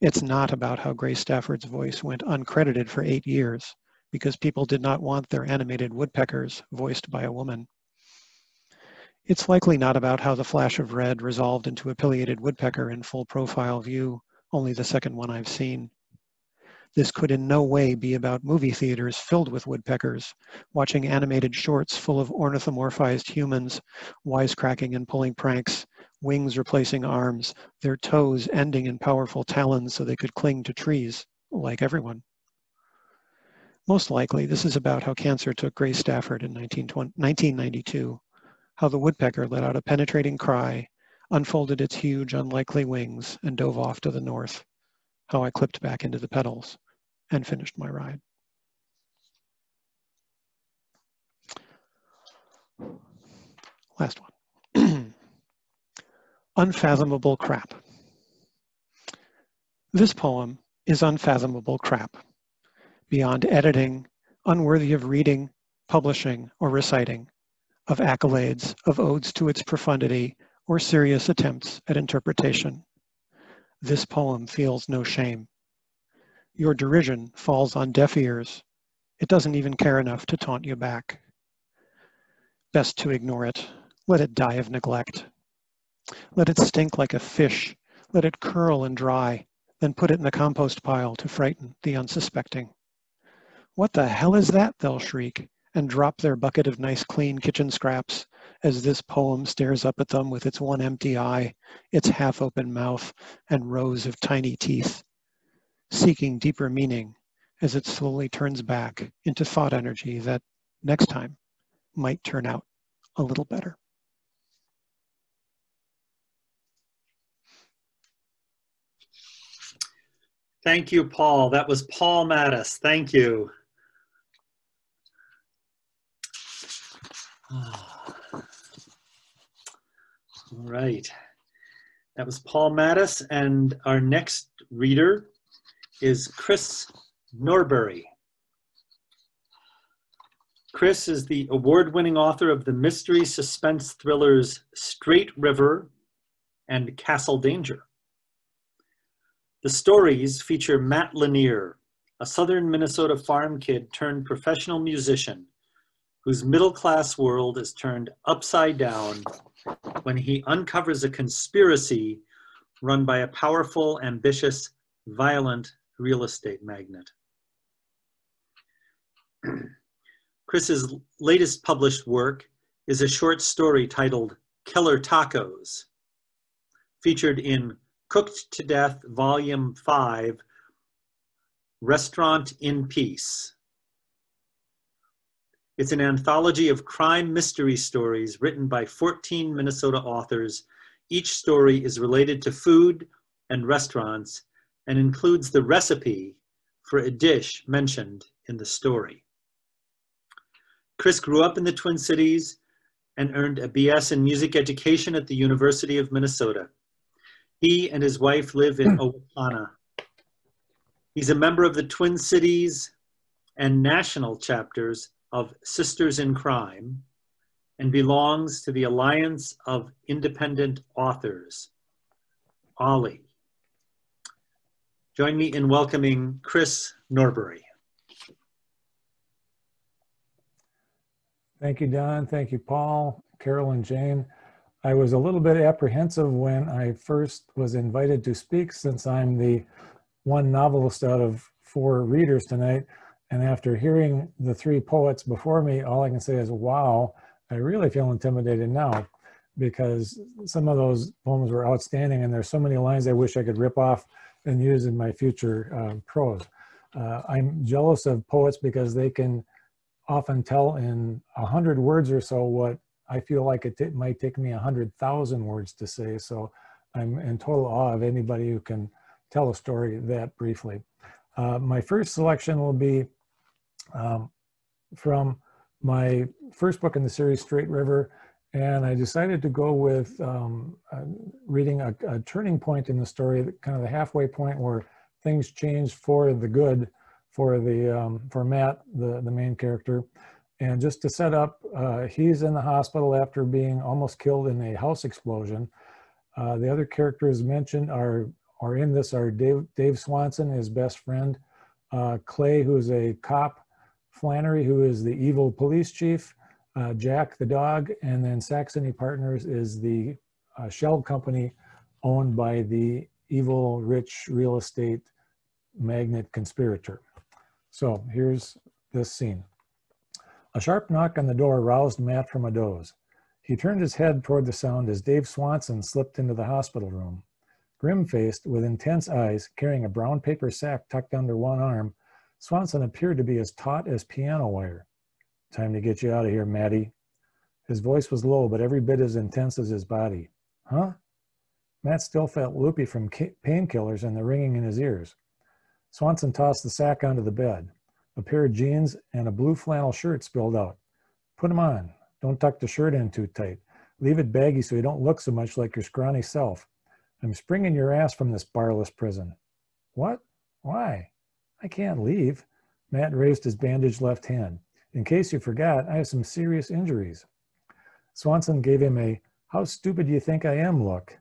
It's not about how Grace Stafford's voice went uncredited for eight years because people did not want their animated woodpeckers voiced by a woman. It's likely not about how the flash of red resolved into a pileated woodpecker in full profile view, only the second one I've seen. This could in no way be about movie theaters filled with woodpeckers, watching animated shorts full of ornithomorphized humans, wisecracking and pulling pranks, wings replacing arms, their toes ending in powerful talons so they could cling to trees, like everyone. Most likely, this is about how cancer took Grace Stafford in 1992, how the woodpecker let out a penetrating cry, unfolded its huge, unlikely wings, and dove off to the north, how I clipped back into the pedals and finished my ride. Last one. Unfathomable crap. This poem is unfathomable crap, beyond editing, unworthy of reading, publishing, or reciting, of accolades, of odes to its profundity, or serious attempts at interpretation. This poem feels no shame. Your derision falls on deaf ears. It doesn't even care enough to taunt you back. Best to ignore it. Let it die of neglect. Let it stink like a fish. Let it curl and dry, then put it in the compost pile to frighten the unsuspecting. What the hell is that, they'll shriek, and drop their bucket of nice clean kitchen scraps as this poem stares up at them with its one empty eye, its half open mouth, and rows of tiny teeth, seeking deeper meaning as it slowly turns back into thought energy that next time might turn out a little better. Thank you, Paul. That was Paul Mattes. Thank you. Ah. All right. That was Paul Mattes, and our next reader is Chris Norbury. Chris is the award-winning author of the mystery suspense thrillers Straight River and Castle Danger. The stories feature Matt Lanier, a southern Minnesota farm kid turned professional musician whose middle-class world is turned upside down when he uncovers a conspiracy run by a powerful, ambitious, violent real estate magnate. Chris's latest published work is a short story titled Killer Tacos, featured in Cooked to Death, Volume 5, Restaurant in Peace. It's an anthology of crime mystery stories written by 14 Minnesota authors. Each story is related to food and restaurants and includes the recipe for a dish mentioned in the story. Chris grew up in the Twin Cities and earned a BS in music education at the University of Minnesota. He and his wife live in Owatonna. He's a member of the Twin Cities and national chapters of Sisters in Crime and belongs to the Alliance of Independent Authors, ALLi. Join me in welcoming Chris Norbury. Thank you, Don. Thank you, Paul, Carol, and Jane. I was a little bit apprehensive when I first was invited to speak since I'm the one novelist out of four readers tonight. And after hearing the three poets before me, all I can say is, wow, I really feel intimidated now. because some of those poems were outstanding and there's so many lines I wish I could rip off and use in my future um, prose. Uh, I'm jealous of poets because they can often tell in a hundred words or so what I feel like it might take me a hundred thousand words to say. So I'm in total awe of anybody who can tell a story that briefly. Uh, my first selection will be um, from my first book in the series, Straight River, and I decided to go with um, uh, reading a, a, turning point in the story, kind of the halfway point where things change for the good for the um, for Matt, the the main character. And just to set up, uh, he's in the hospital after being almost killed in a house explosion. Uh, the other characters mentioned are are in this are Dave, Dave Swanson, his best friend, uh, Clay, who's a cop, Flannery, who is the evil police chief, uh, Jack the dog, and then Saxony Partners is the uh, shell company owned by the evil rich real estate magnet conspirator. So here's this scene. A sharp knock on the door roused Matt from a doze. He turned his head toward the sound as Dave Swanson slipped into the hospital room. Grim-faced, with intense eyes, carrying a brown paper sack tucked under one arm, Swanson appeared to be as taut as piano wire. Time to get you out of here, Matty. His voice was low, but every bit as intense as his body. Huh? Matt still felt loopy from painkillers and the ringing in his ears. Swanson tossed the sack onto the bed. A pair of jeans and a blue flannel shirt spilled out. Put 'em on. Don't tuck the shirt in too tight. Leave it baggy so you don't look so much like your scrawny self. I'm springing your ass from this barless prison. What? Why? I can't leave. Matt raised his bandaged left hand. In case you forgot, I have some serious injuries. Swanson gave him a, how stupid do you think I am look.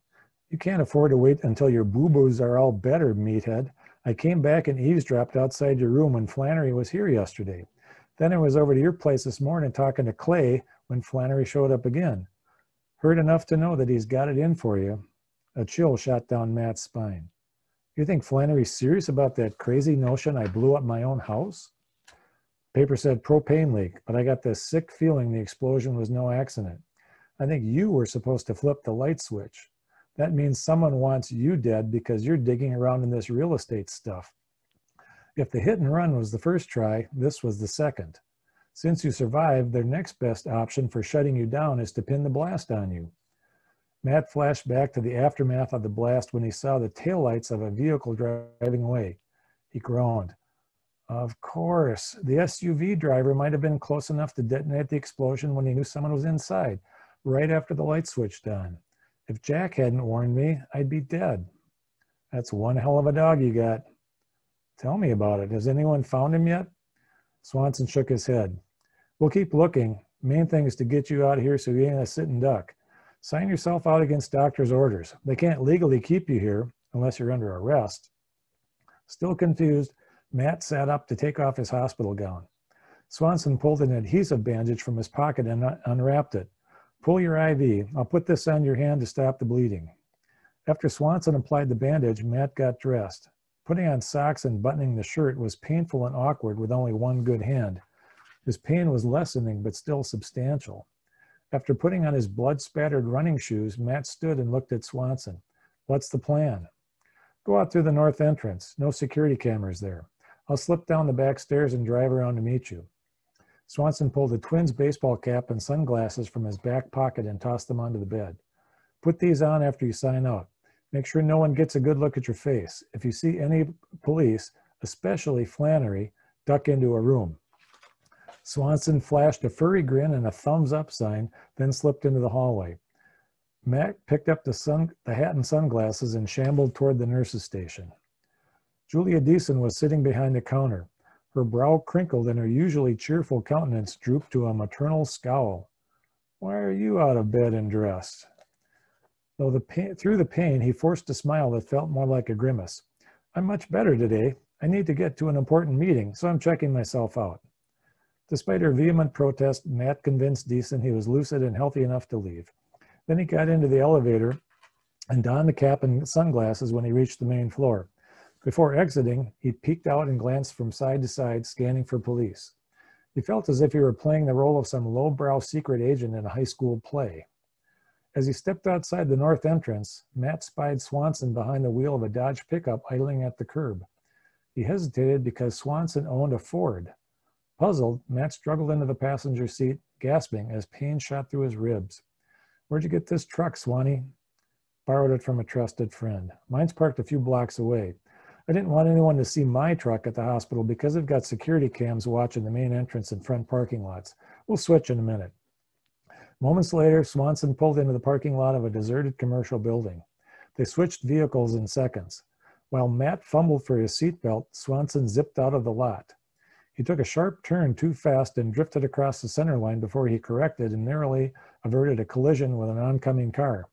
You can't afford to wait until your boo-boos are all better, meathead. I came back and eavesdropped outside your room when Flannery was here yesterday. Then I was over to your place this morning talking to Clay when Flannery showed up again. Heard enough to know that he's got it in for you. A chill shot down Matt's spine. You think Flannery's serious about that crazy notion I blew up my own house? Paper said propane leak, but I got this sick feeling the explosion was no accident. I think you were supposed to flip the light switch. That means someone wants you dead because you're digging around in this real estate stuff. If the hit and run was the first try, this was the second. Since you survived, their next best option for shutting you down is to pin the blast on you. Matt flashed back to the aftermath of the blast when he saw the taillights of a vehicle driving away. He groaned. Of course, the SUV driver might have been close enough to detonate the explosion when he knew someone was inside, right after the light switched on. If Jack hadn't warned me, I'd be dead. That's one hell of a dog you got. Tell me about it. Has anyone found him yet? Swanson shook his head. We'll keep looking. Main thing is to get you out of here so you ain't a sitting duck. Sign yourself out against doctor's orders. They can't legally keep you here unless you're under arrest. Still confused, Matt sat up to take off his hospital gown. Swanson pulled an adhesive bandage from his pocket and unwrapped it. Pull your IV. I'll put this on your hand to stop the bleeding. After Swanson applied the bandage, Matt got dressed. Putting on socks and buttoning the shirt was painful and awkward with only one good hand. His pain was lessening, but still substantial. After putting on his blood-spattered running shoes, Matt stood and looked at Swanson. What's the plan? Go out through the north entrance. No security cameras there. I'll slip down the back stairs and drive around to meet you. Swanson pulled a Twins baseball cap and sunglasses from his back pocket and tossed them onto the bed. Put these on after you sign out. Make sure no one gets a good look at your face. If you see any police, especially Flannery, duck into a room. Swanson flashed a furry grin and a thumbs up sign, then slipped into the hallway. Matt picked up the, sun, the hat and sunglasses and shambled toward the nurse's station. Julia Deason was sitting behind the counter. Her brow crinkled and her usually cheerful countenance drooped to a maternal scowl. Why are you out of bed and dressed? Though the pain, through the pain, he forced a smile that felt more like a grimace. I'm much better today. I need to get to an important meeting, so I'm checking myself out. Despite her vehement protest, Matt convinced Deason he was lucid and healthy enough to leave. Then he got into the elevator and donned the cap and sunglasses when he reached the main floor. Before exiting, he peeked out and glanced from side to side, scanning for police. He felt as if he were playing the role of some lowbrow secret agent in a high school play. As he stepped outside the north entrance, Matt spied Swanson behind the wheel of a Dodge pickup idling at the curb. He hesitated because Swanson owned a Ford. Puzzled, Matt struggled into the passenger seat, gasping as pain shot through his ribs. Where'd you get this truck, Swanee? Borrowed it from a trusted friend. Mine's parked a few blocks away. I didn't want anyone to see my truck at the hospital because they've got security cams watching the main entrance and front parking lots. We'll switch in a minute. Moments later, Swanson pulled into the parking lot of a deserted commercial building. They switched vehicles in seconds. While Matt fumbled for his seatbelt, Swanson zipped out of the lot. He took a sharp turn too fast and drifted across the center line before he corrected and narrowly averted a collision with an oncoming car.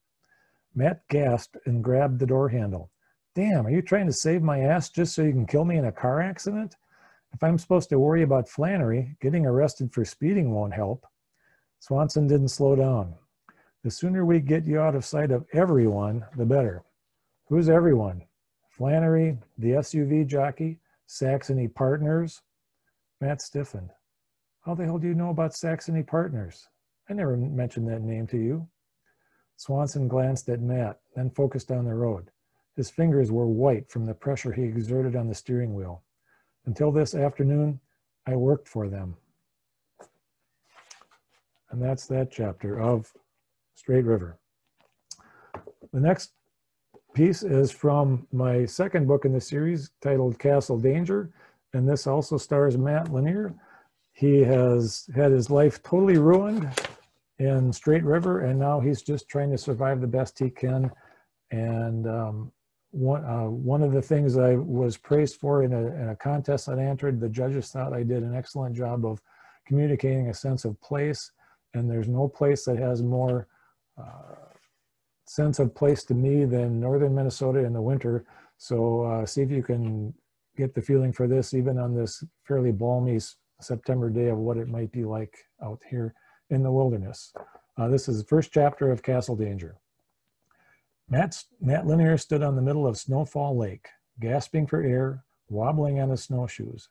Matt gasped and grabbed the door handle. Damn, are you trying to save my ass just so you can kill me in a car accident? If I'm supposed to worry about Flannery, getting arrested for speeding won't help. Swanson didn't slow down. The sooner we get you out of sight of everyone, the better. Who's everyone? Flannery, the SUV jockey, Saxony Partners? Matt stiffened. How the hell do you know about Saxony Partners? I never mentioned that name to you. Swanson glanced at Matt, then focused on the road. His fingers were white from the pressure he exerted on the steering wheel. Until this afternoon, I worked for them. And that's that chapter of Straight River. The next piece is from my second book in the series titled Castle Danger. And this also stars Matt Lanier. He has had his life totally ruined in Straight River, and now he's just trying to survive the best he can. And um, one, uh, one of the things I was praised for in a, in a contest I entered, the judges thought I did an excellent job of communicating a sense of place. And there's no place that has more uh, sense of place to me than northern Minnesota in the winter. So uh, see if you can get the feeling for this, even on this fairly balmy September day of what it might be like out here in the wilderness. Uh, this is the first chapter of Castle Danger. Matt, Matt Lanier stood on the middle of Snowfall Lake, gasping for air, wobbling on his snowshoes.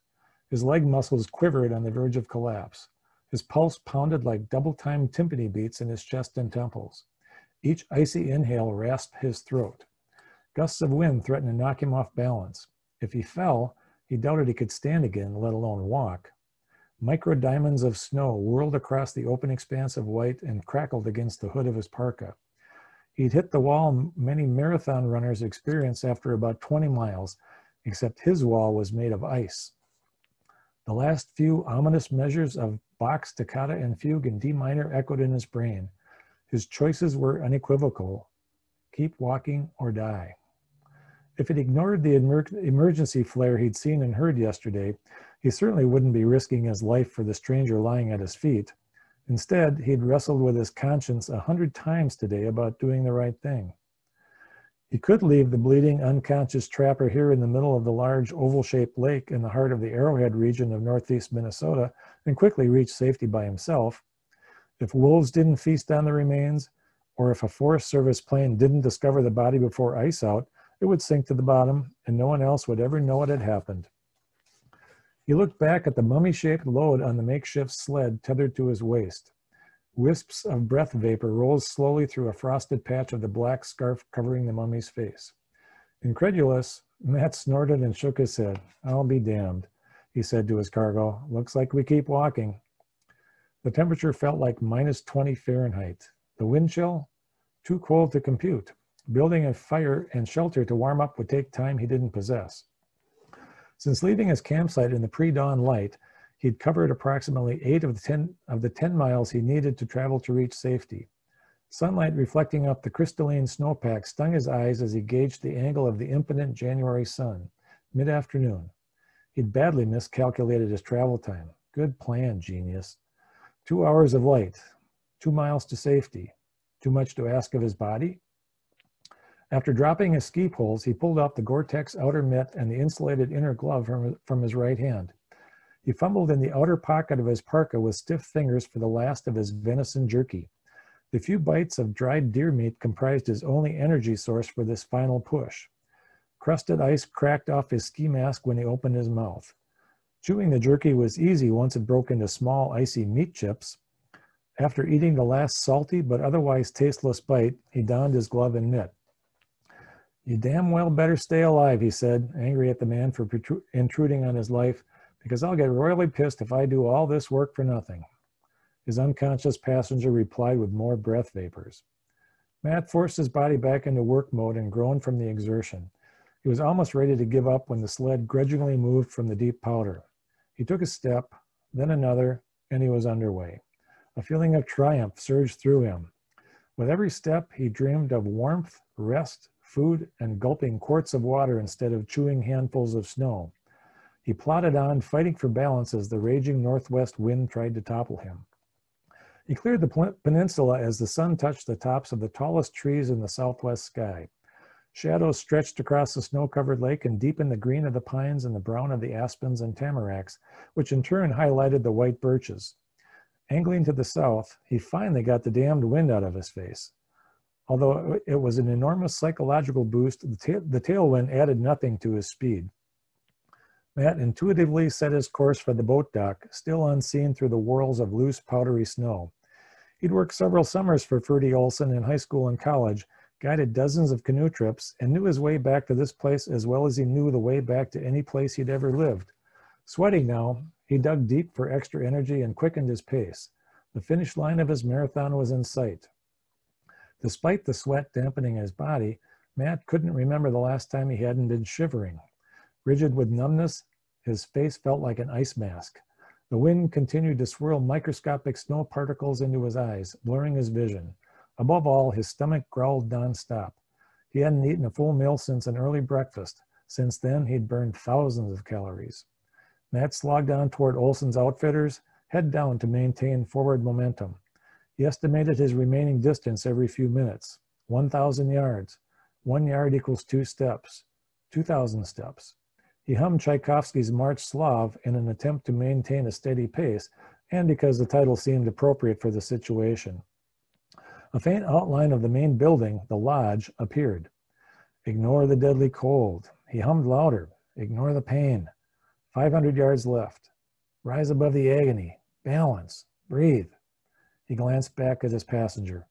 His leg muscles quivered on the verge of collapse. His pulse pounded like double-time timpani beats in his chest and temples. Each icy inhale rasped his throat. Gusts of wind threatened to knock him off balance. If he fell, he doubted he could stand again, let alone walk. Micro diamonds of snow whirled across the open expanse of white and crackled against the hood of his parka. He'd hit the wall many marathon runners experience after about 20 miles, except his wall was made of ice. The last few ominous measures of Bach toccata and fugue in D minor echoed in his brain. His choices were unequivocal keep walking or die. If it ignored the emer emergency flare he'd seen and heard yesterday, he certainly wouldn't be risking his life for the stranger lying at his feet. Instead, he'd wrestled with his conscience a hundred times today about doing the right thing. He could leave the bleeding, unconscious trapper here in the middle of the large oval-shaped lake in the heart of the Arrowhead region of northeast Minnesota and quickly reach safety by himself. If wolves didn't feast on the remains, or if a Forest Service plane didn't discover the body before ice out, it would sink to the bottom and no one else would ever know it had happened. He looked back at the mummy-shaped load on the makeshift sled tethered to his waist. Wisps of breath vapor rose slowly through a frosted patch of the black scarf covering the mummy's face. Incredulous, Matt snorted and shook his head. I'll be damned, he said to his cargo. Looks like we keep walking. The temperature felt like minus 20 Fahrenheit. The wind chill? Too cold to compute. Building a fire and shelter to warm up would take time he didn't possess. Since leaving his campsite in the pre-dawn light, he'd covered approximately eight of the 10, of the 10 miles he needed to travel to reach safety. Sunlight reflecting off the crystalline snowpack stung his eyes as he gauged the angle of the impotent January sun, mid-afternoon. He'd badly miscalculated his travel time. Good plan, genius. Two hours of light, two miles to safety. Too much to ask of his body? After dropping his ski poles, he pulled out the Gore-Tex outer mitt and the insulated inner glove from, from his right hand. He fumbled in the outer pocket of his parka with stiff fingers for the last of his venison jerky. The few bites of dried deer meat comprised his only energy source for this final push. Crusted ice cracked off his ski mask when he opened his mouth. Chewing the jerky was easy once it broke into small, icy meat chips. After eating the last salty but otherwise tasteless bite, he donned his glove and mitt. You damn well better stay alive, he said, angry at the man for intruding on his life, because I'll get royally pissed if I do all this work for nothing. His unconscious passenger replied with more breath vapors. Matt forced his body back into work mode and groaned from the exertion. He was almost ready to give up when the sled grudgingly moved from the deep powder. He took a step, then another, and he was underway. A feeling of triumph surged through him. With every step, he dreamed of warmth, rest, food, and gulping quarts of water instead of chewing handfuls of snow. He plodded on, fighting for balance as the raging northwest wind tried to topple him. He cleared the peninsula as the sun touched the tops of the tallest trees in the southwest sky. Shadows stretched across the snow-covered lake and deepened the green of the pines and the brown of the aspens and tamaracks, which in turn highlighted the white birches. Angling to the south, he finally got the damned wind out of his face. Although it was an enormous psychological boost, the, ta the tailwind added nothing to his speed. Matt intuitively set his course for the boat dock, still unseen through the whirls of loose, powdery snow. He'd worked several summers for Ferdy Olson in high school and college, guided dozens of canoe trips, and knew his way back to this place as well as he knew the way back to any place he'd ever lived. Sweating now, he dug deep for extra energy and quickened his pace. The finish line of his marathon was in sight. Despite the sweat dampening his body, Matt couldn't remember the last time he hadn't been shivering. Rigid with numbness, his face felt like an ice mask. The wind continued to swirl microscopic snow particles into his eyes, blurring his vision. Above all, his stomach growled nonstop. He hadn't eaten a full meal since an early breakfast. Since then, he'd burned thousands of calories. Matt slogged on toward Olson's outfitters, head down to maintain forward momentum. He estimated his remaining distance every few minutes 1,000 yards. One yard equals two steps, 2,000 steps. He hummed Tchaikovsky's March Slav in an attempt to maintain a steady pace and because the title seemed appropriate for the situation. A faint outline of the main building, the lodge, appeared. Ignore the deadly cold. He hummed louder. Ignore the pain. 500 yards left. Rise above the agony. Balance. Breathe. He glanced back at his passenger.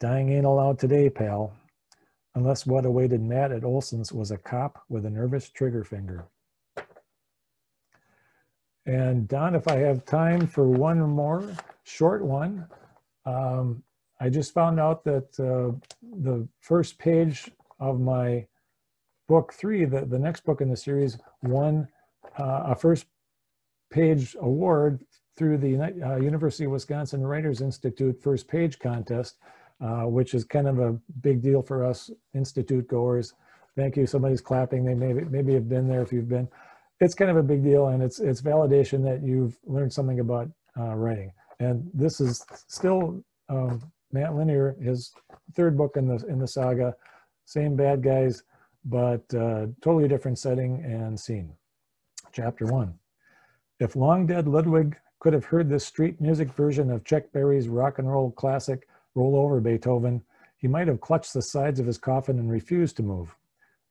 Dying ain't allowed today, pal. Unless what awaited Matt at Olson's was a cop with a nervous trigger finger. And Don, if I have time for one more short one, um, I just found out that uh, the first page of my book three, the, the next book in the series, won uh, a first page award through the uh, University of Wisconsin Writers Institute First Page Contest, uh, which is kind of a big deal for us Institute goers. Thank you. Somebody's clapping. They maybe maybe have been there if you've been. It's kind of a big deal, and it's it's validation that you've learned something about uh, writing. And this is still um, Matt Lanier, his third book in the in the saga. Same bad guys, but uh, totally different setting and scene. Chapter one. If long dead Ludwig could have heard this street music version of Chuck Berry's rock and roll classic, Roll Over Beethoven, he might have clutched the sides of his coffin and refused to move.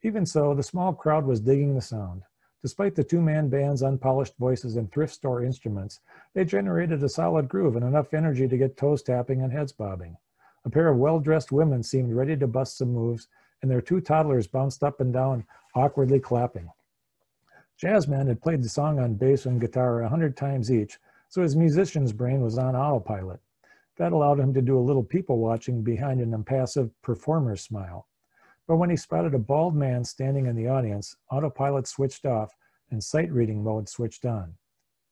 Even so, the small crowd was digging the sound. Despite the two-man band's unpolished voices and thrift store instruments, they generated a solid groove and enough energy to get toes tapping and heads bobbing. A pair of well-dressed women seemed ready to bust some moves, and their two toddlers bounced up and down, awkwardly clapping. Jazzman had played the song on bass and guitar a hundred times each, so his musician's brain was on autopilot. That allowed him to do a little people watching behind an impassive performer's smile. But when he spotted a bald man standing in the audience, autopilot switched off and sight reading mode switched on.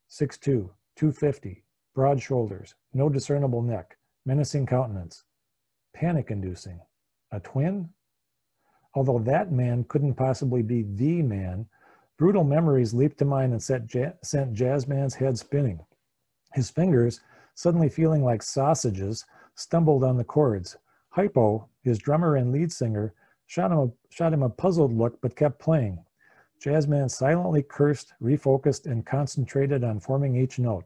6'2", 250, broad shoulders, no discernible neck, menacing countenance. Panic inducing. A twin? Although that man couldn't possibly be the man, brutal memories leaped to mind and set ja sent Jazzman's head spinning. His fingers, suddenly feeling like sausages, stumbled on the chords. Hypo, his drummer and lead singer, shot him a, shot him a puzzled look but kept playing. Jazzman silently cursed, refocused, and concentrated on forming each note.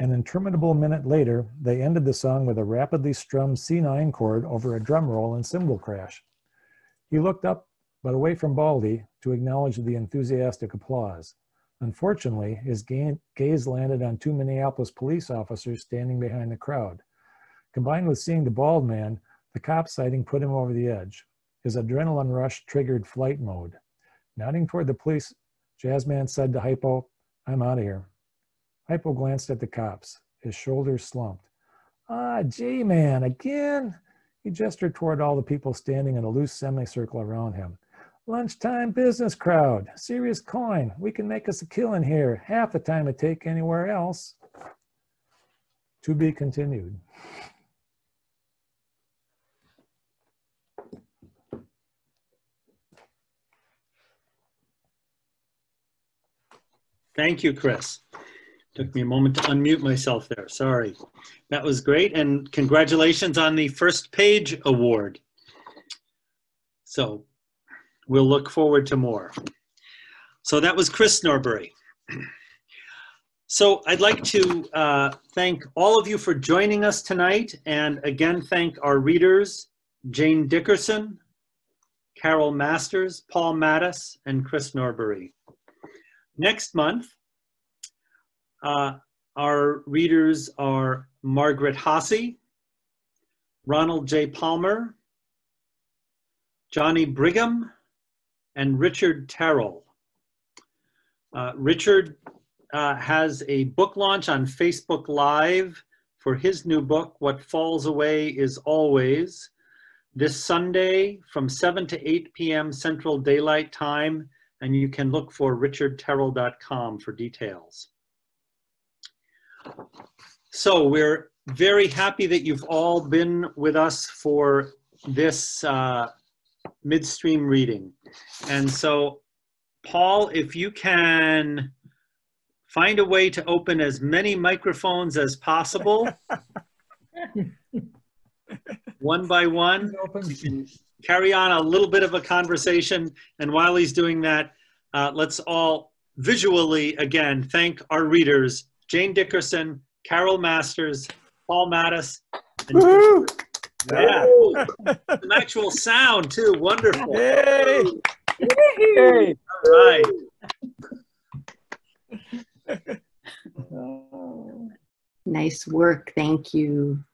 An interminable minute later, they ended the song with a rapidly strummed C9 chord over a drum roll and cymbal crash. He looked up, but away from Baldy, to acknowledge the enthusiastic applause. Unfortunately, his gaze landed on two Minneapolis police officers standing behind the crowd. Combined with seeing the bald man, the cop sighting put him over the edge. His adrenaline rush triggered flight mode. Nodding toward the police, Jazzman said to Hypo, I'm out of here. Hypo glanced at the cops. His shoulders slumped. Ah, J-Man, again? He gestured toward all the people standing in a loose semicircle around him. Lunchtime business crowd. Serious coin. We can make us a killing here. Half the time it take anywhere else. To be continued. Thank you, Chris. Took me a moment to unmute myself there. Sorry. That was great. And congratulations on the first page award. So we'll look forward to more. So that was Chris Norbury. So I'd like to uh, thank all of you for joining us tonight. And again, thank our readers, Jane Dickerson, Carol Masters, Paul Mattes, and Chris Norbury. Next month, uh, our readers are Margaret Hasse, Ronald J. Palmer, Johnny Brigham, and Richard Terrill. Uh, Richard uh, has a book launch on Facebook Live for his new book, What Falls Away is Always, this Sunday from 7 to 8 p.m. Central Daylight Time, and you can look for richardterrill.com for details. So we're very happy that you've all been with us for this uh, midstream reading. And so, Paul, if you can find a way to open as many microphones as possible, one by one, carry on a little bit of a conversation. And while he's doing that, uh, let's all visually again thank our readers Jane Dickerson, Carol Masters, Paul Mattes, and yeah, some actual sound too. Wonderful. Yay! All right. Nice work. Thank you.